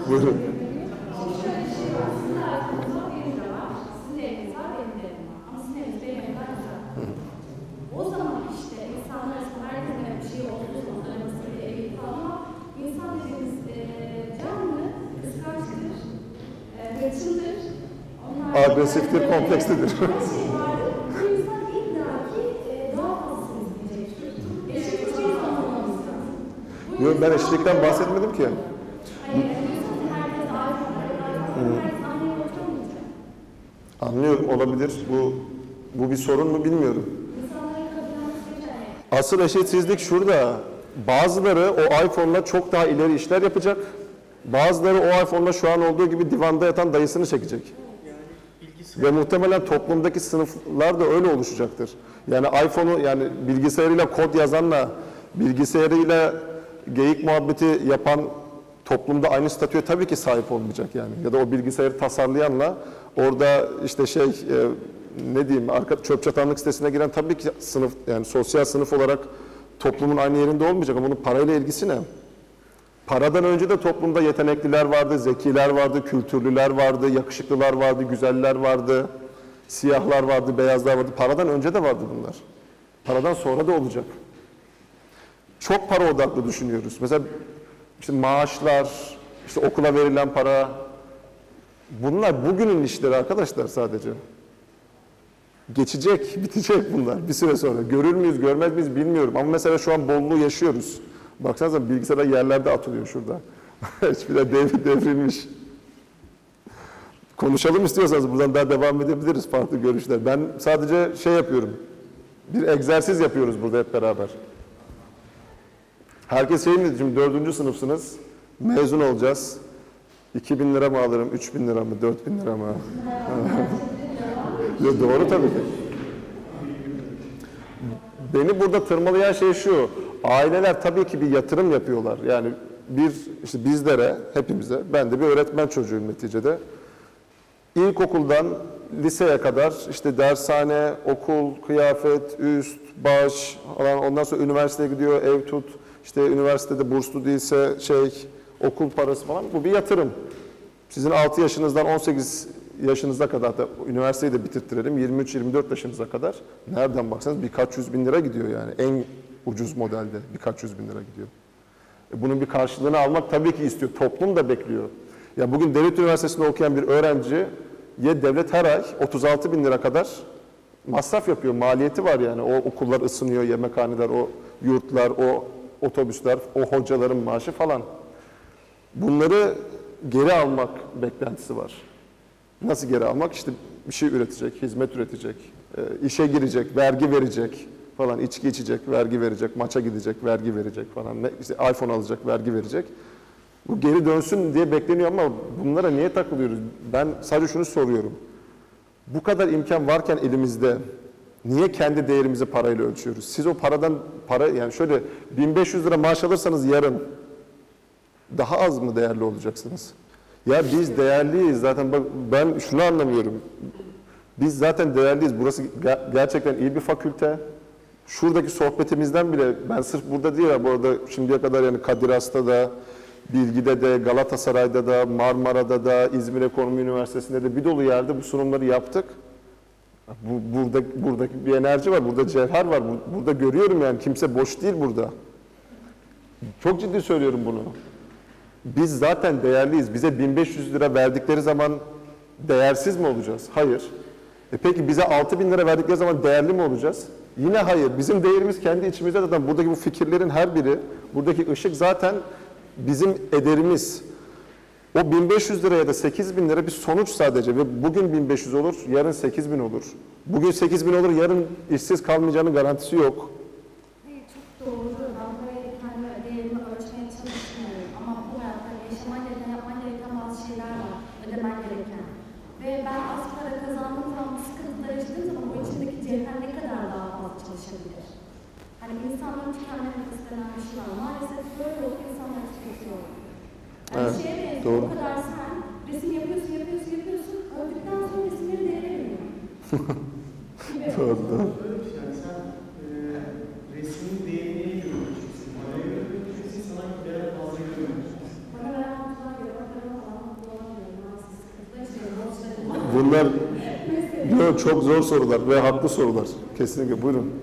[SPEAKER 2] Buyurun. agresiftir, komplekslidir. Yok ben eşitlikten bahsetmedim ki. Anlıyorum olabilir. Bu bu bir sorun mu bilmiyorum. Asıl eşitsizlik şurada. Bazıları o iPhone'la çok daha ileri işler yapacak. Bazıları o iPhone'la şu an olduğu gibi divanda yatan dayısını çekecek. Ve muhtemelen toplumdaki sınıflar da öyle oluşacaktır. Yani iPhone'u yani bilgisayarıyla kod yazanla bilgisayarıyla geyik muhabbeti yapan toplumda aynı statüye tabii ki sahip olmayacak yani. Ya da o bilgisayarı tasarlayanla orada işte şey e, ne diyeyim arka çöp çatanlık sitesine giren tabii ki sınıf yani sosyal sınıf olarak toplumun aynı yerinde olmayacak ama bunun parayla ilgisi ne? Paradan önce de toplumda yetenekliler vardı, zekiler vardı, kültürlüler vardı, yakışıklılar vardı, güzeller vardı, siyahlar vardı, beyazlar vardı. Paradan önce de vardı bunlar. Paradan sonra da olacak. Çok para odaklı düşünüyoruz. Mesela işte maaşlar, işte okula verilen para, bunlar bugünün işleri arkadaşlar sadece. Geçecek, bitecek bunlar bir süre sonra. Görür müyüz, görmez miyiz bilmiyorum. Ama mesela şu an bolluğu yaşıyoruz. Baksanıza bilgisayarlar yerlerde atılıyor şurada. Hiçbir de dev, devrilmiş. Konuşalım istiyorsanız buradan daha devam edebiliriz farklı görüşler. Ben sadece şey yapıyorum. Bir egzersiz yapıyoruz burada hep beraber. Herkes şey mi şimdi dördüncü sınıfsınız, mezun olacağız. 2000 lira mı alırım, 3000 lira mı, 4000 lira mı? Doğru tabii ki. Beni burada tırmalayan şey şu, aileler tabii ki bir yatırım yapıyorlar. Yani bir, işte bizlere, hepimize, ben de bir öğretmen çocuğuyum neticede. İlkokuldan liseye kadar işte dershane, okul, kıyafet, üst, baş falan ondan sonra üniversiteye gidiyor, ev tut, işte üniversitede burslu değilse şey, okul parası falan bu bir yatırım. Sizin 6 yaşınızdan 18 yaşınıza kadar da üniversiteyi de bitirttirelim 23-24 yaşınıza kadar nereden baksanız birkaç yüz bin lira gidiyor yani en ucuz modelde birkaç yüz bin lira gidiyor. E bunun bir karşılığını almak tabii ki istiyor. Toplum da bekliyor. Ya bugün devlet üniversitesinde okuyan bir öğrenciye devlet her ay 36 bin lira kadar masraf yapıyor. Maliyeti var yani. O okullar ısınıyor, yemekhaneler, o yurtlar, o otobüsler, o hocaların maaşı falan. Bunları geri almak beklentisi var. Nasıl geri almak? İşte bir şey üretecek, hizmet üretecek, e, işe girecek, vergi verecek falan, içki içecek, vergi verecek, maça gidecek, vergi verecek falan, ne- işte iPhone alacak, vergi verecek. Bu geri dönsün diye bekleniyor ama bunlara niye takılıyoruz? Ben sadece şunu soruyorum. Bu kadar imkan varken elimizde niye kendi değerimizi parayla ölçüyoruz? Siz o paradan para yani şöyle 1500 lira maaş alırsanız yarın daha az mı değerli olacaksınız? Ya biz değerliyiz zaten bak ben şunu anlamıyorum. Biz zaten değerliyiz. Burası ger- gerçekten iyi bir fakülte. Şuradaki sohbetimizden bile ben sırf burada değil ya bu arada şimdiye kadar yani Kadir Has'ta da Bilgi'de de Galatasaray'da da Marmara'da da İzmir Ekonomi Üniversitesi'nde de bir dolu yerde bu sunumları yaptık. Bu, burada buradaki bir enerji var, burada cevher var. Bu- Burada görüyorum yani kimse boş değil burada. Çok ciddi söylüyorum bunu. Biz zaten değerliyiz. Bize 1500 lira verdikleri zaman değersiz mi olacağız? Hayır. E peki bize 6000 lira verdikleri zaman değerli mi olacağız? Yine hayır. Bizim değerimiz kendi içimizde zaten buradaki bu fikirlerin her biri, buradaki ışık zaten bizim ederimiz. O 1500 lira ya da 8000 lira bir sonuç sadece ve bugün 1500 olur, yarın 8000 olur. Bugün 8000 olur, yarın işsiz kalmayacağının garantisi yok.
[SPEAKER 7] Hayır çok doğru. Ben buraya kendi değerimi ölçmeye çalışmıyorum. Ama bu hayatta yaşaman gereken, yapman gereken bazı şeyler var. Ödemen gereken. Ve ben az para kazandığım zaman, bu sıkıntılar yaşadığım zaman bu içindeki cevher ne kadar daha fazla çalışabilir? Hani insanların istenen bir şey var. Maalesef böyle olup insanlar tüketiyor. Yani
[SPEAKER 2] Evet,
[SPEAKER 7] şeye benziyor,
[SPEAKER 2] doğru.
[SPEAKER 7] o kadar sen resim yapıyorsun, yapıyorsun, yapıyorsun. Öldükten sonra resimleri değerlemiyor.
[SPEAKER 2] Doğru, doğru.
[SPEAKER 5] Bir şey yani sen e, resmin değerini sana değer fazla.
[SPEAKER 2] Bunlar çok zor sorular ve haklı sorular. Kesinlikle. Buyurun.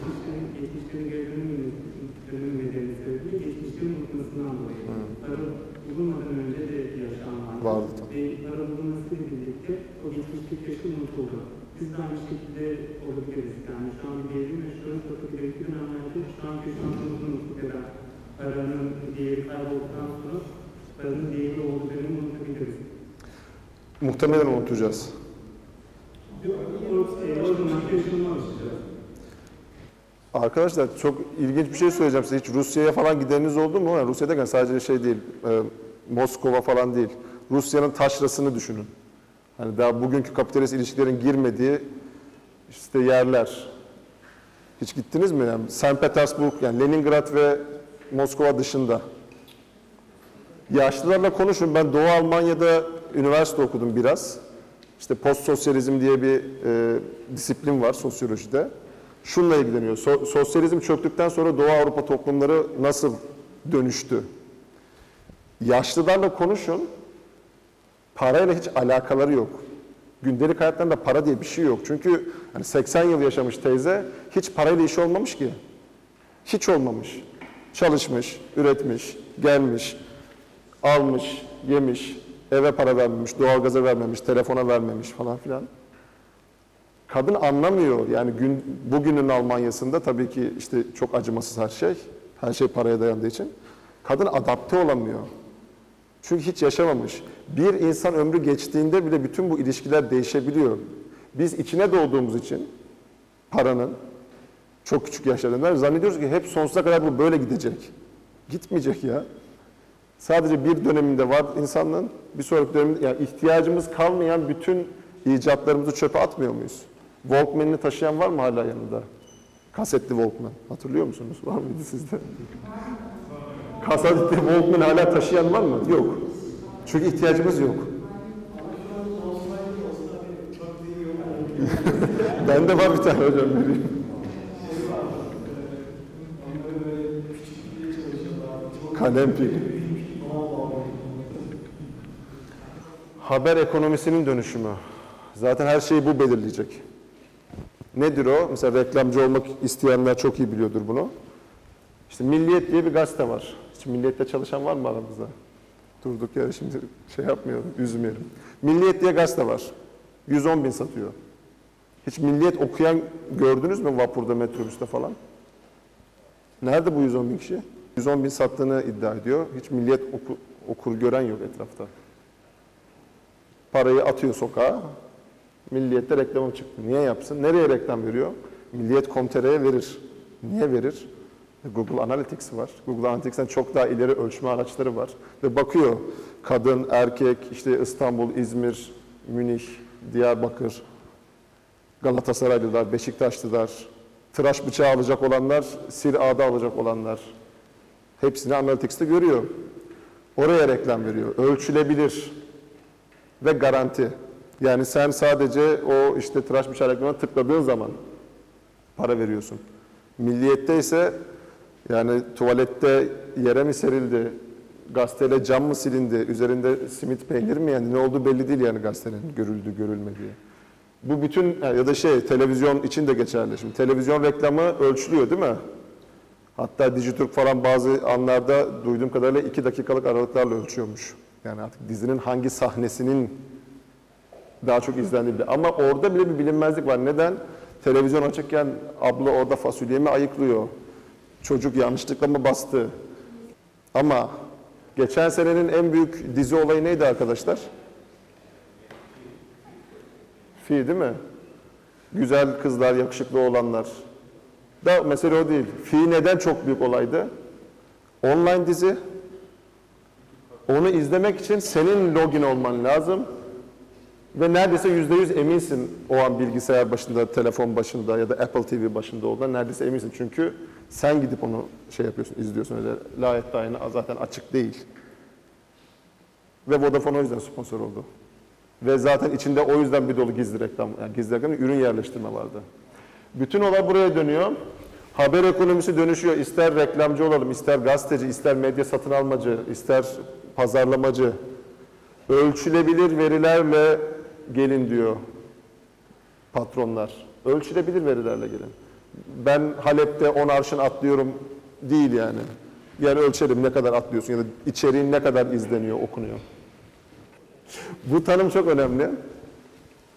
[SPEAKER 3] geçmiş gün, geçmiş gün geri dönmeyeceğini, dönmeyeceğini söyledi. Geçmiş gün unutmasından dolayı. Hı. Tarı bulunmadan önce de yaşanlandı.
[SPEAKER 2] Vardı tabii.
[SPEAKER 3] Ve tarı bulunmasıyla birlikte o geçmiş köşesi unutuldu. Siz de aynı şekilde olabiliriz. Yani şu an gerilim yaşıyoruz. Fakat gerekli dönemlerde şu an köşemizi unuttuk ya da paranın değeri kaybolduktan sonra paranın değeri olduklarını unutabiliriz.
[SPEAKER 2] Muhtemelen unutacağız.
[SPEAKER 3] Yok, o, e, o zaman yaşanmaz.
[SPEAKER 2] Arkadaşlar çok ilginç bir şey söyleyeceğim size. Hiç Rusya'ya falan gideniniz oldu mu? Yani Rusya derken sadece şey değil, e, Moskova falan değil. Rusya'nın taşrasını düşünün. Hani daha bugünkü kapitalist ilişkilerin girmediği işte yerler. Hiç gittiniz mi? Yani St. Petersburg, yani Leningrad ve Moskova dışında. Yaşlılarla konuşun. Ben Doğu Almanya'da üniversite okudum biraz. İşte post sosyalizm diye bir e, disiplin var sosyolojide. Şununla ilgileniyor. So- sosyalizm çöktükten sonra Doğu Avrupa toplumları nasıl dönüştü? Yaşlılarla konuşun. Parayla hiç alakaları yok. Gündelik hayatlarında para diye bir şey yok. Çünkü hani 80 yıl yaşamış teyze hiç parayla işi olmamış ki. Hiç olmamış. Çalışmış, üretmiş, gelmiş, almış, yemiş, eve para vermemiş, doğalgaza vermemiş, telefona vermemiş falan filan. Kadın anlamıyor. Yani gün, bugünün Almanya'sında tabii ki işte çok acımasız her şey. Her şey paraya dayandığı için. Kadın adapte olamıyor. Çünkü hiç yaşamamış. Bir insan ömrü geçtiğinde bile bütün bu ilişkiler değişebiliyor. Biz içine doğduğumuz için paranın çok küçük yaşlarında zannediyoruz ki hep sonsuza kadar bu böyle gidecek. Gitmeyecek ya. Sadece bir döneminde var insanlığın, bir sonraki döneminde yani ihtiyacımız kalmayan bütün icatlarımızı çöpe atmıyor muyuz? Walkman'ini taşıyan var mı hala yanında? Kasetli Walkman. Hatırlıyor musunuz? Var mıydı sizde? Kasetli Walkman hala taşıyan var mı? Yok. Çünkü ihtiyacımız yok. Bende var bir tane hocam vereyim. Kalem pili. Haber ekonomisinin dönüşümü. Zaten her şeyi bu belirleyecek. Nedir o? Mesela reklamcı olmak isteyenler çok iyi biliyordur bunu. İşte Milliyet diye bir gazete var. Hiç Milliyet'te çalışan var mı aramızda? Durduk yere şimdi şey yapmayalım, üzmeyelim. Milliyet diye gazete var. 110 bin satıyor. Hiç Milliyet okuyan gördünüz mü vapurda, metrobüste falan? Nerede bu 110 bin kişi? 110 bin sattığını iddia ediyor. Hiç Milliyet oku, okur gören yok etrafta. Parayı atıyor sokağa. Milliyet'te reklamı çıktı. Niye yapsın? Nereye reklam veriyor? Milliyet.com.tr'ye verir. Niye verir? Google Analytics var. Google Analytics'ten çok daha ileri ölçme araçları var. Ve bakıyor kadın, erkek, işte İstanbul, İzmir, Münih, Diyarbakır, Galatasaraylılar, Beşiktaşlılar, tıraş bıçağı alacak olanlar, sil ağda alacak olanlar. Hepsini Analytics'te görüyor. Oraya reklam veriyor. Ölçülebilir ve garanti. Yani sen sadece o işte tıraş bıçağı reklamına tıkladığın zaman para veriyorsun. Milliyette ise yani tuvalette yere mi serildi, gazeteyle cam mı silindi, üzerinde simit peynir mi yani ne olduğu belli değil yani gazetenin görüldü görülmediği. Bu bütün ya da şey televizyon için de geçerli. Şimdi televizyon reklamı ölçülüyor değil mi? Hatta Dijitürk falan bazı anlarda duyduğum kadarıyla iki dakikalık aralıklarla ölçüyormuş. Yani artık dizinin hangi sahnesinin daha çok izlendiği bile. Ama orada bile bir bilinmezlik var. Neden? Televizyon açıkken abla orada fasulyemi ayıklıyor. Çocuk yanlışlıkla mı bastı? Ama geçen senenin en büyük dizi olayı neydi arkadaşlar? Fi değil mi? Güzel kızlar, yakışıklı olanlar. Da mesele o değil. Fi neden çok büyük olaydı? Online dizi. Onu izlemek için senin login olman lazım. Ve neredeyse yüzde yüz eminsin o an bilgisayar başında, telefon başında ya da Apple TV başında olduğuna neredeyse eminsin. Çünkü sen gidip onu şey yapıyorsun, izliyorsun. Öyle layet dayını zaten açık değil. Ve Vodafone o yüzden sponsor oldu. Ve zaten içinde o yüzden bir dolu gizli reklam, yani gizli reklam, ürün yerleştirme vardı. Bütün olay buraya dönüyor. Haber ekonomisi dönüşüyor. İster reklamcı olalım, ister gazeteci, ister medya satın almacı, ister pazarlamacı. Ölçülebilir verilerle gelin diyor patronlar. Ölçülebilir verilerle gelin. Ben Halep'te 10 arşın atlıyorum değil yani. Yani ölçelim ne kadar atlıyorsun ya da içeriğin ne kadar izleniyor, okunuyor. Bu tanım çok önemli.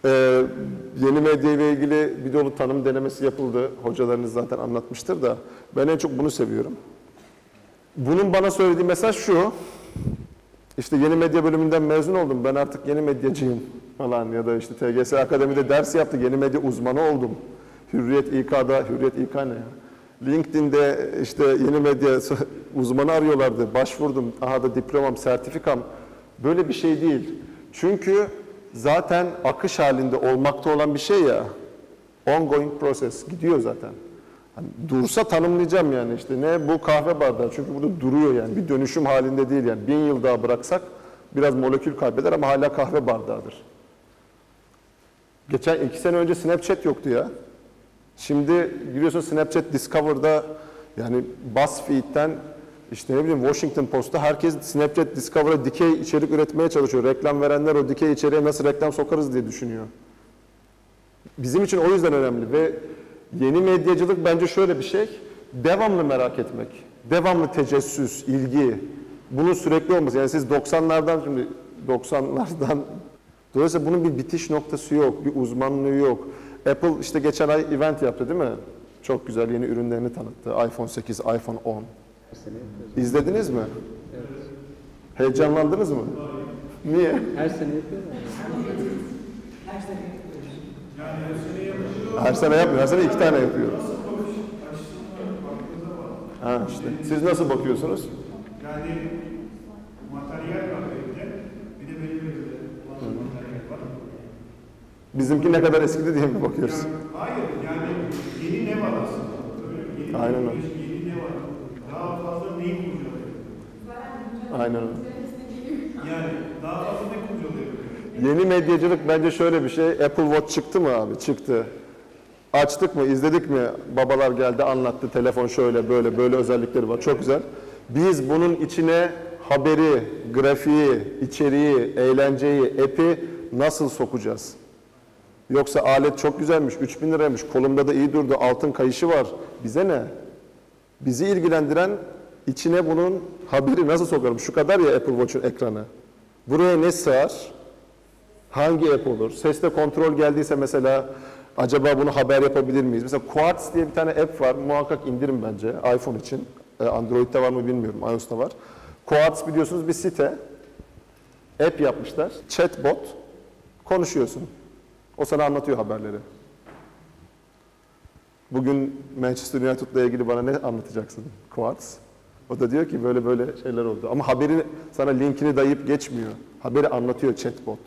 [SPEAKER 2] Ee, yeni medya ile ilgili bir dolu tanım denemesi yapıldı. Hocalarınız zaten anlatmıştır da ben en çok bunu seviyorum. Bunun bana söylediği mesaj şu. İşte yeni medya bölümünden mezun oldum. Ben artık yeni medyacıyım falan ya da işte TGS Akademi'de ders yaptık. Yeni medya uzmanı oldum. Hürriyet İK'da, Hürriyet İK ne ya? LinkedIn'de işte yeni medya uzmanı arıyorlardı. Başvurdum. Aha da diplomam, sertifikam. Böyle bir şey değil. Çünkü zaten akış halinde olmakta olan bir şey ya. Ongoing process. Gidiyor zaten. Hani dursa tanımlayacağım yani işte ne bu kahve bardağı çünkü burada duruyor yani bir dönüşüm halinde değil yani bin yıl daha bıraksak biraz molekül kaybeder ama hala kahve bardağıdır. Geçen iki sene önce Snapchat yoktu ya. Şimdi giriyorsun Snapchat Discover'da yani BuzzFeed'den işte ne bileyim Washington Post'ta herkes Snapchat Discover'a dikey içerik üretmeye çalışıyor. Reklam verenler o dikey içeriğe nasıl reklam sokarız diye düşünüyor. Bizim için o yüzden önemli ve yeni medyacılık bence şöyle bir şey. Devamlı merak etmek, devamlı tecessüs, ilgi. Bunun sürekli olması. Yani siz 90'lardan şimdi 90'lardan dolayısıyla bunun bir bitiş noktası yok, bir uzmanlığı yok. Apple işte geçen ay event yaptı değil mi? Çok güzel yeni ürünlerini tanıttı. iPhone 8, iPhone 10. İzlediniz mi? Heyecanlandınız mı? Niye?
[SPEAKER 8] Her sene yapıyorlar.
[SPEAKER 2] Her sene yapmıyor. Her sene iki tane yapıyoruz. Ha işte. Siz nasıl bakıyorsunuz?
[SPEAKER 9] Yani materyal var evde. Bir de benim evde olan materyal var.
[SPEAKER 2] Bizimki ne kadar eskidi diye mi bakıyoruz?
[SPEAKER 9] Yani, hayır yani yeni ne var aslında? Öyle yeni
[SPEAKER 2] Aynen öyle.
[SPEAKER 9] yeni ne var? Daha fazla neyi kurcalıyor?
[SPEAKER 2] Aynen öyle.
[SPEAKER 9] Yani daha fazla ne kurcalıyor?
[SPEAKER 2] Yeni medyacılık bence şöyle bir şey. Apple Watch çıktı mı abi? Çıktı. Açtık mı, izledik mi? Babalar geldi anlattı. Telefon şöyle, böyle, böyle özellikleri var. Çok güzel. Biz bunun içine haberi, grafiği, içeriği, eğlenceyi, app'i nasıl sokacağız? Yoksa alet çok güzelmiş, 3000 liraymış, kolumda da iyi durdu, altın kayışı var. Bize ne? Bizi ilgilendiren içine bunun haberi nasıl sokarım? Şu kadar ya Apple Watch'un ekranı. Buraya ne sığar? Hangi app olur? Sesle kontrol geldiyse mesela acaba bunu haber yapabilir miyiz? Mesela Quartz diye bir tane app var. Muhakkak indirin bence iPhone için. Ee, Android'de var mı bilmiyorum. iOS'ta var. Quartz biliyorsunuz bir site. App yapmışlar. Chatbot. Konuşuyorsun. O sana anlatıyor haberleri. Bugün Manchester United'la ilgili bana ne anlatacaksın? Quartz. O da diyor ki böyle böyle şeyler oldu. Ama haberi sana linkini dayayıp geçmiyor. Haberi anlatıyor chatbot.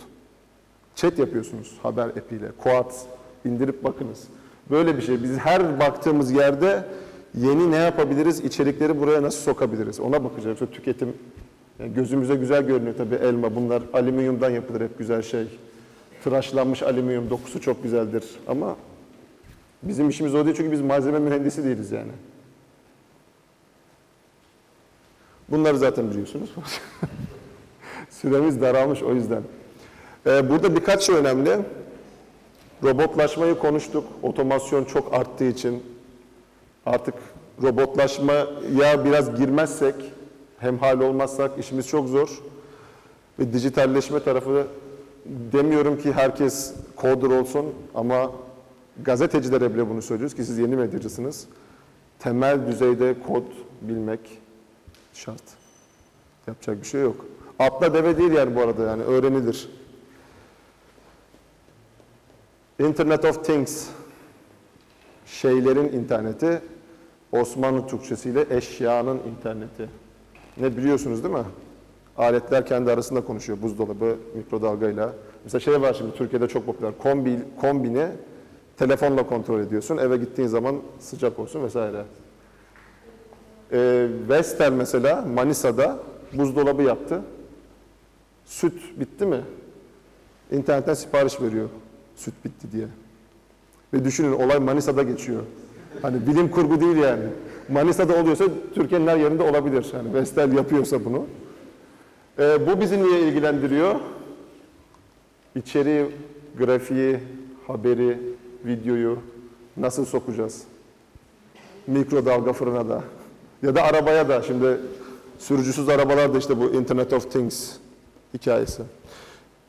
[SPEAKER 2] Chat yapıyorsunuz haber apiyle. Quartz indirip bakınız. Böyle bir şey. Biz her baktığımız yerde yeni ne yapabiliriz, içerikleri buraya nasıl sokabiliriz ona bakacağız. Tüketim yani gözümüze güzel görünüyor tabii elma. Bunlar alüminyumdan yapılır hep güzel şey. Tıraşlanmış alüminyum dokusu çok güzeldir ama bizim işimiz o değil çünkü biz malzeme mühendisi değiliz yani. Bunları zaten biliyorsunuz. Süremiz daralmış o yüzden. Ee, burada birkaç şey önemli. Robotlaşmayı konuştuk. Otomasyon çok arttığı için artık robotlaşmaya biraz girmezsek, hemhal olmazsak işimiz çok zor. Ve dijitalleşme tarafı demiyorum ki herkes coder olsun ama gazetecilere bile bunu söylüyoruz ki siz yeni medyacısınız. Temel düzeyde kod bilmek şart. Yapacak bir şey yok. Atla deve değil yani bu arada yani öğrenilir. Internet of Things, şeylerin interneti, Osmanlı Türkçesiyle eşyanın interneti. Ne biliyorsunuz değil mi? Aletler kendi arasında konuşuyor, buzdolabı, mikrodalgayla. Mesela şey var şimdi Türkiye'de çok popüler, kombi, kombini telefonla kontrol ediyorsun, eve gittiğin zaman sıcak olsun vesaire. Ee, Vestel mesela Manisa'da buzdolabı yaptı. Süt bitti mi? İnternetten sipariş veriyor süt bitti diye. Ve düşünün olay Manisa'da geçiyor. Hani bilim kurgu değil yani. Manisa'da oluyorsa Türkiye'nin her yerinde olabilir. Yani Vestel yapıyorsa bunu. Ee, bu bizi niye ilgilendiriyor? İçeriği, grafiği, haberi, videoyu nasıl sokacağız? Mikrodalga fırına da. Ya da arabaya da. Şimdi sürücüsüz arabalar da işte bu Internet of Things hikayesi.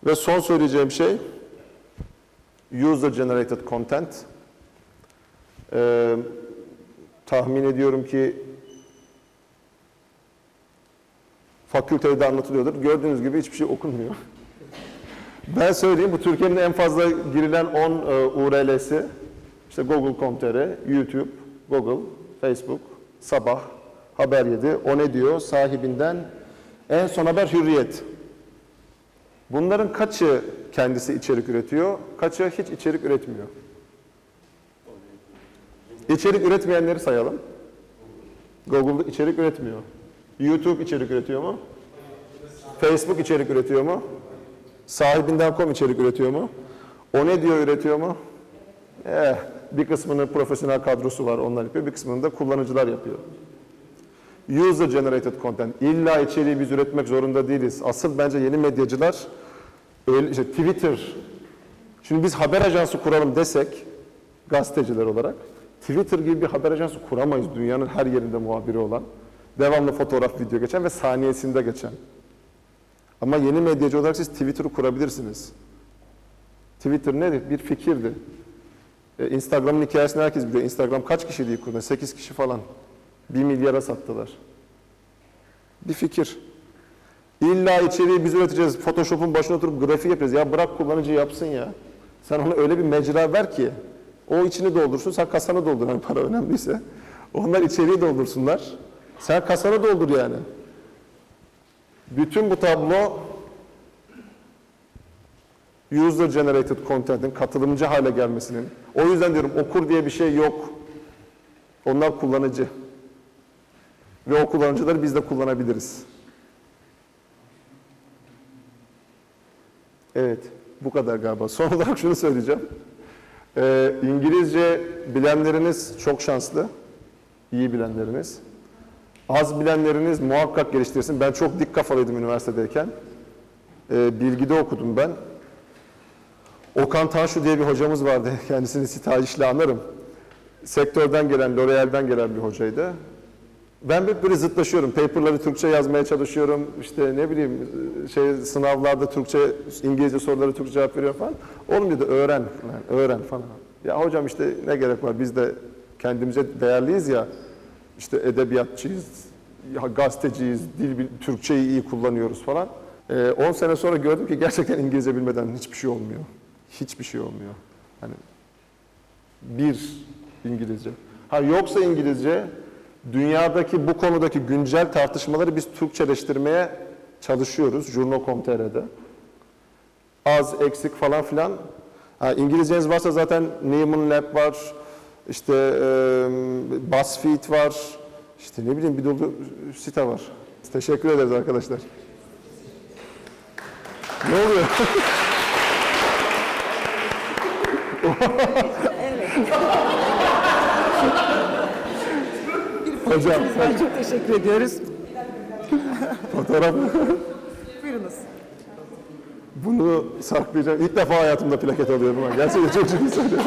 [SPEAKER 2] Ve son söyleyeceğim şey, user generated content. Ee, tahmin ediyorum ki fakültede de anlatılıyordur. Gördüğünüz gibi hiçbir şey okunmuyor. Ben söyleyeyim bu Türkiye'nin en fazla girilen 10 e, URL'si işte Google.com.tr, YouTube, Google, Facebook, Sabah, Haber 7, o ne diyor? Sahibinden en son haber Hürriyet. Bunların kaçı kendisi içerik üretiyor, kaçı hiç içerik üretmiyor? İçerik üretmeyenleri sayalım. Google içerik üretmiyor. YouTube içerik üretiyor mu? Facebook içerik üretiyor mu? Sahibinden.com içerik üretiyor mu? O ne diyor üretiyor mu? Eh, bir kısmını profesyonel kadrosu var onlar yapıyor, bir kısmını da kullanıcılar yapıyor. User generated content. İlla içeriği biz üretmek zorunda değiliz. Asıl bence yeni medyacılar öyle, işte Twitter. Şimdi biz haber ajansı kuralım desek gazeteciler olarak Twitter gibi bir haber ajansı kuramayız dünyanın her yerinde muhabiri olan. Devamlı fotoğraf, video geçen ve saniyesinde geçen. Ama yeni medyacı olarak siz Twitter'ı kurabilirsiniz. Twitter nedir? Bir fikirdi. E, Instagram'ın hikayesini herkes biliyor. Instagram kaç kişi diye kurdu? 8 kişi falan. 1 milyara sattılar. Bir fikir. İlla içeriği biz üreteceğiz. Photoshop'un başına oturup grafik yapacağız. Ya bırak kullanıcı yapsın ya. Sen ona öyle bir mecra ver ki o içini doldursun, sen kasanı doldur. Hani para önemliyse. Onlar içeriği doldursunlar. Sen kasanı doldur yani. Bütün bu tablo user generated content'in katılımcı hale gelmesinin. O yüzden diyorum okur diye bir şey yok. Onlar kullanıcı. Ve o kullanıcıları biz de kullanabiliriz. Evet, bu kadar galiba. Son olarak şunu söyleyeceğim. Ee, İngilizce bilenleriniz çok şanslı. İyi bilenleriniz. Az bilenleriniz muhakkak geliştirsin. Ben çok dik kafalıydım üniversitedeyken. Ee, bilgide okudum ben. Okan Tanşu diye bir hocamız vardı. Kendisini stajyişle anlarım. Sektörden gelen, L'Oreal'den gelen bir hocaydı. Ben hep böyle zıtlaşıyorum. Paper'ları Türkçe yazmaya çalışıyorum. İşte ne bileyim şey sınavlarda Türkçe, İngilizce soruları Türkçe cevap veriyorum falan. Oğlum dedi öğren falan, öğren falan. Ya hocam işte ne gerek var biz de kendimize değerliyiz ya. İşte edebiyatçıyız, ya gazeteciyiz, dil, Türkçeyi iyi kullanıyoruz falan. 10 sene sonra gördüm ki gerçekten İngilizce bilmeden hiçbir şey olmuyor. Hiçbir şey olmuyor. Hani bir İngilizce. Ha yoksa İngilizce dünyadaki bu konudaki güncel tartışmaları biz Türkçeleştirmeye çalışıyoruz Journo.com.tr'de. Az, eksik falan filan. Ha, İngilizceniz varsa zaten Neiman Lab var, işte e, BuzzFeed var, işte ne bileyim bir dolu site var. Teşekkür ederiz arkadaşlar. ne oluyor? Hocam,
[SPEAKER 1] Ben çok teşekkür ediyoruz.
[SPEAKER 2] fotoğraf
[SPEAKER 1] Buyurunuz.
[SPEAKER 2] Bunu saklayacağım. İlk defa hayatımda plaket alıyorum. Gerçekten çok ciddi söylüyorum.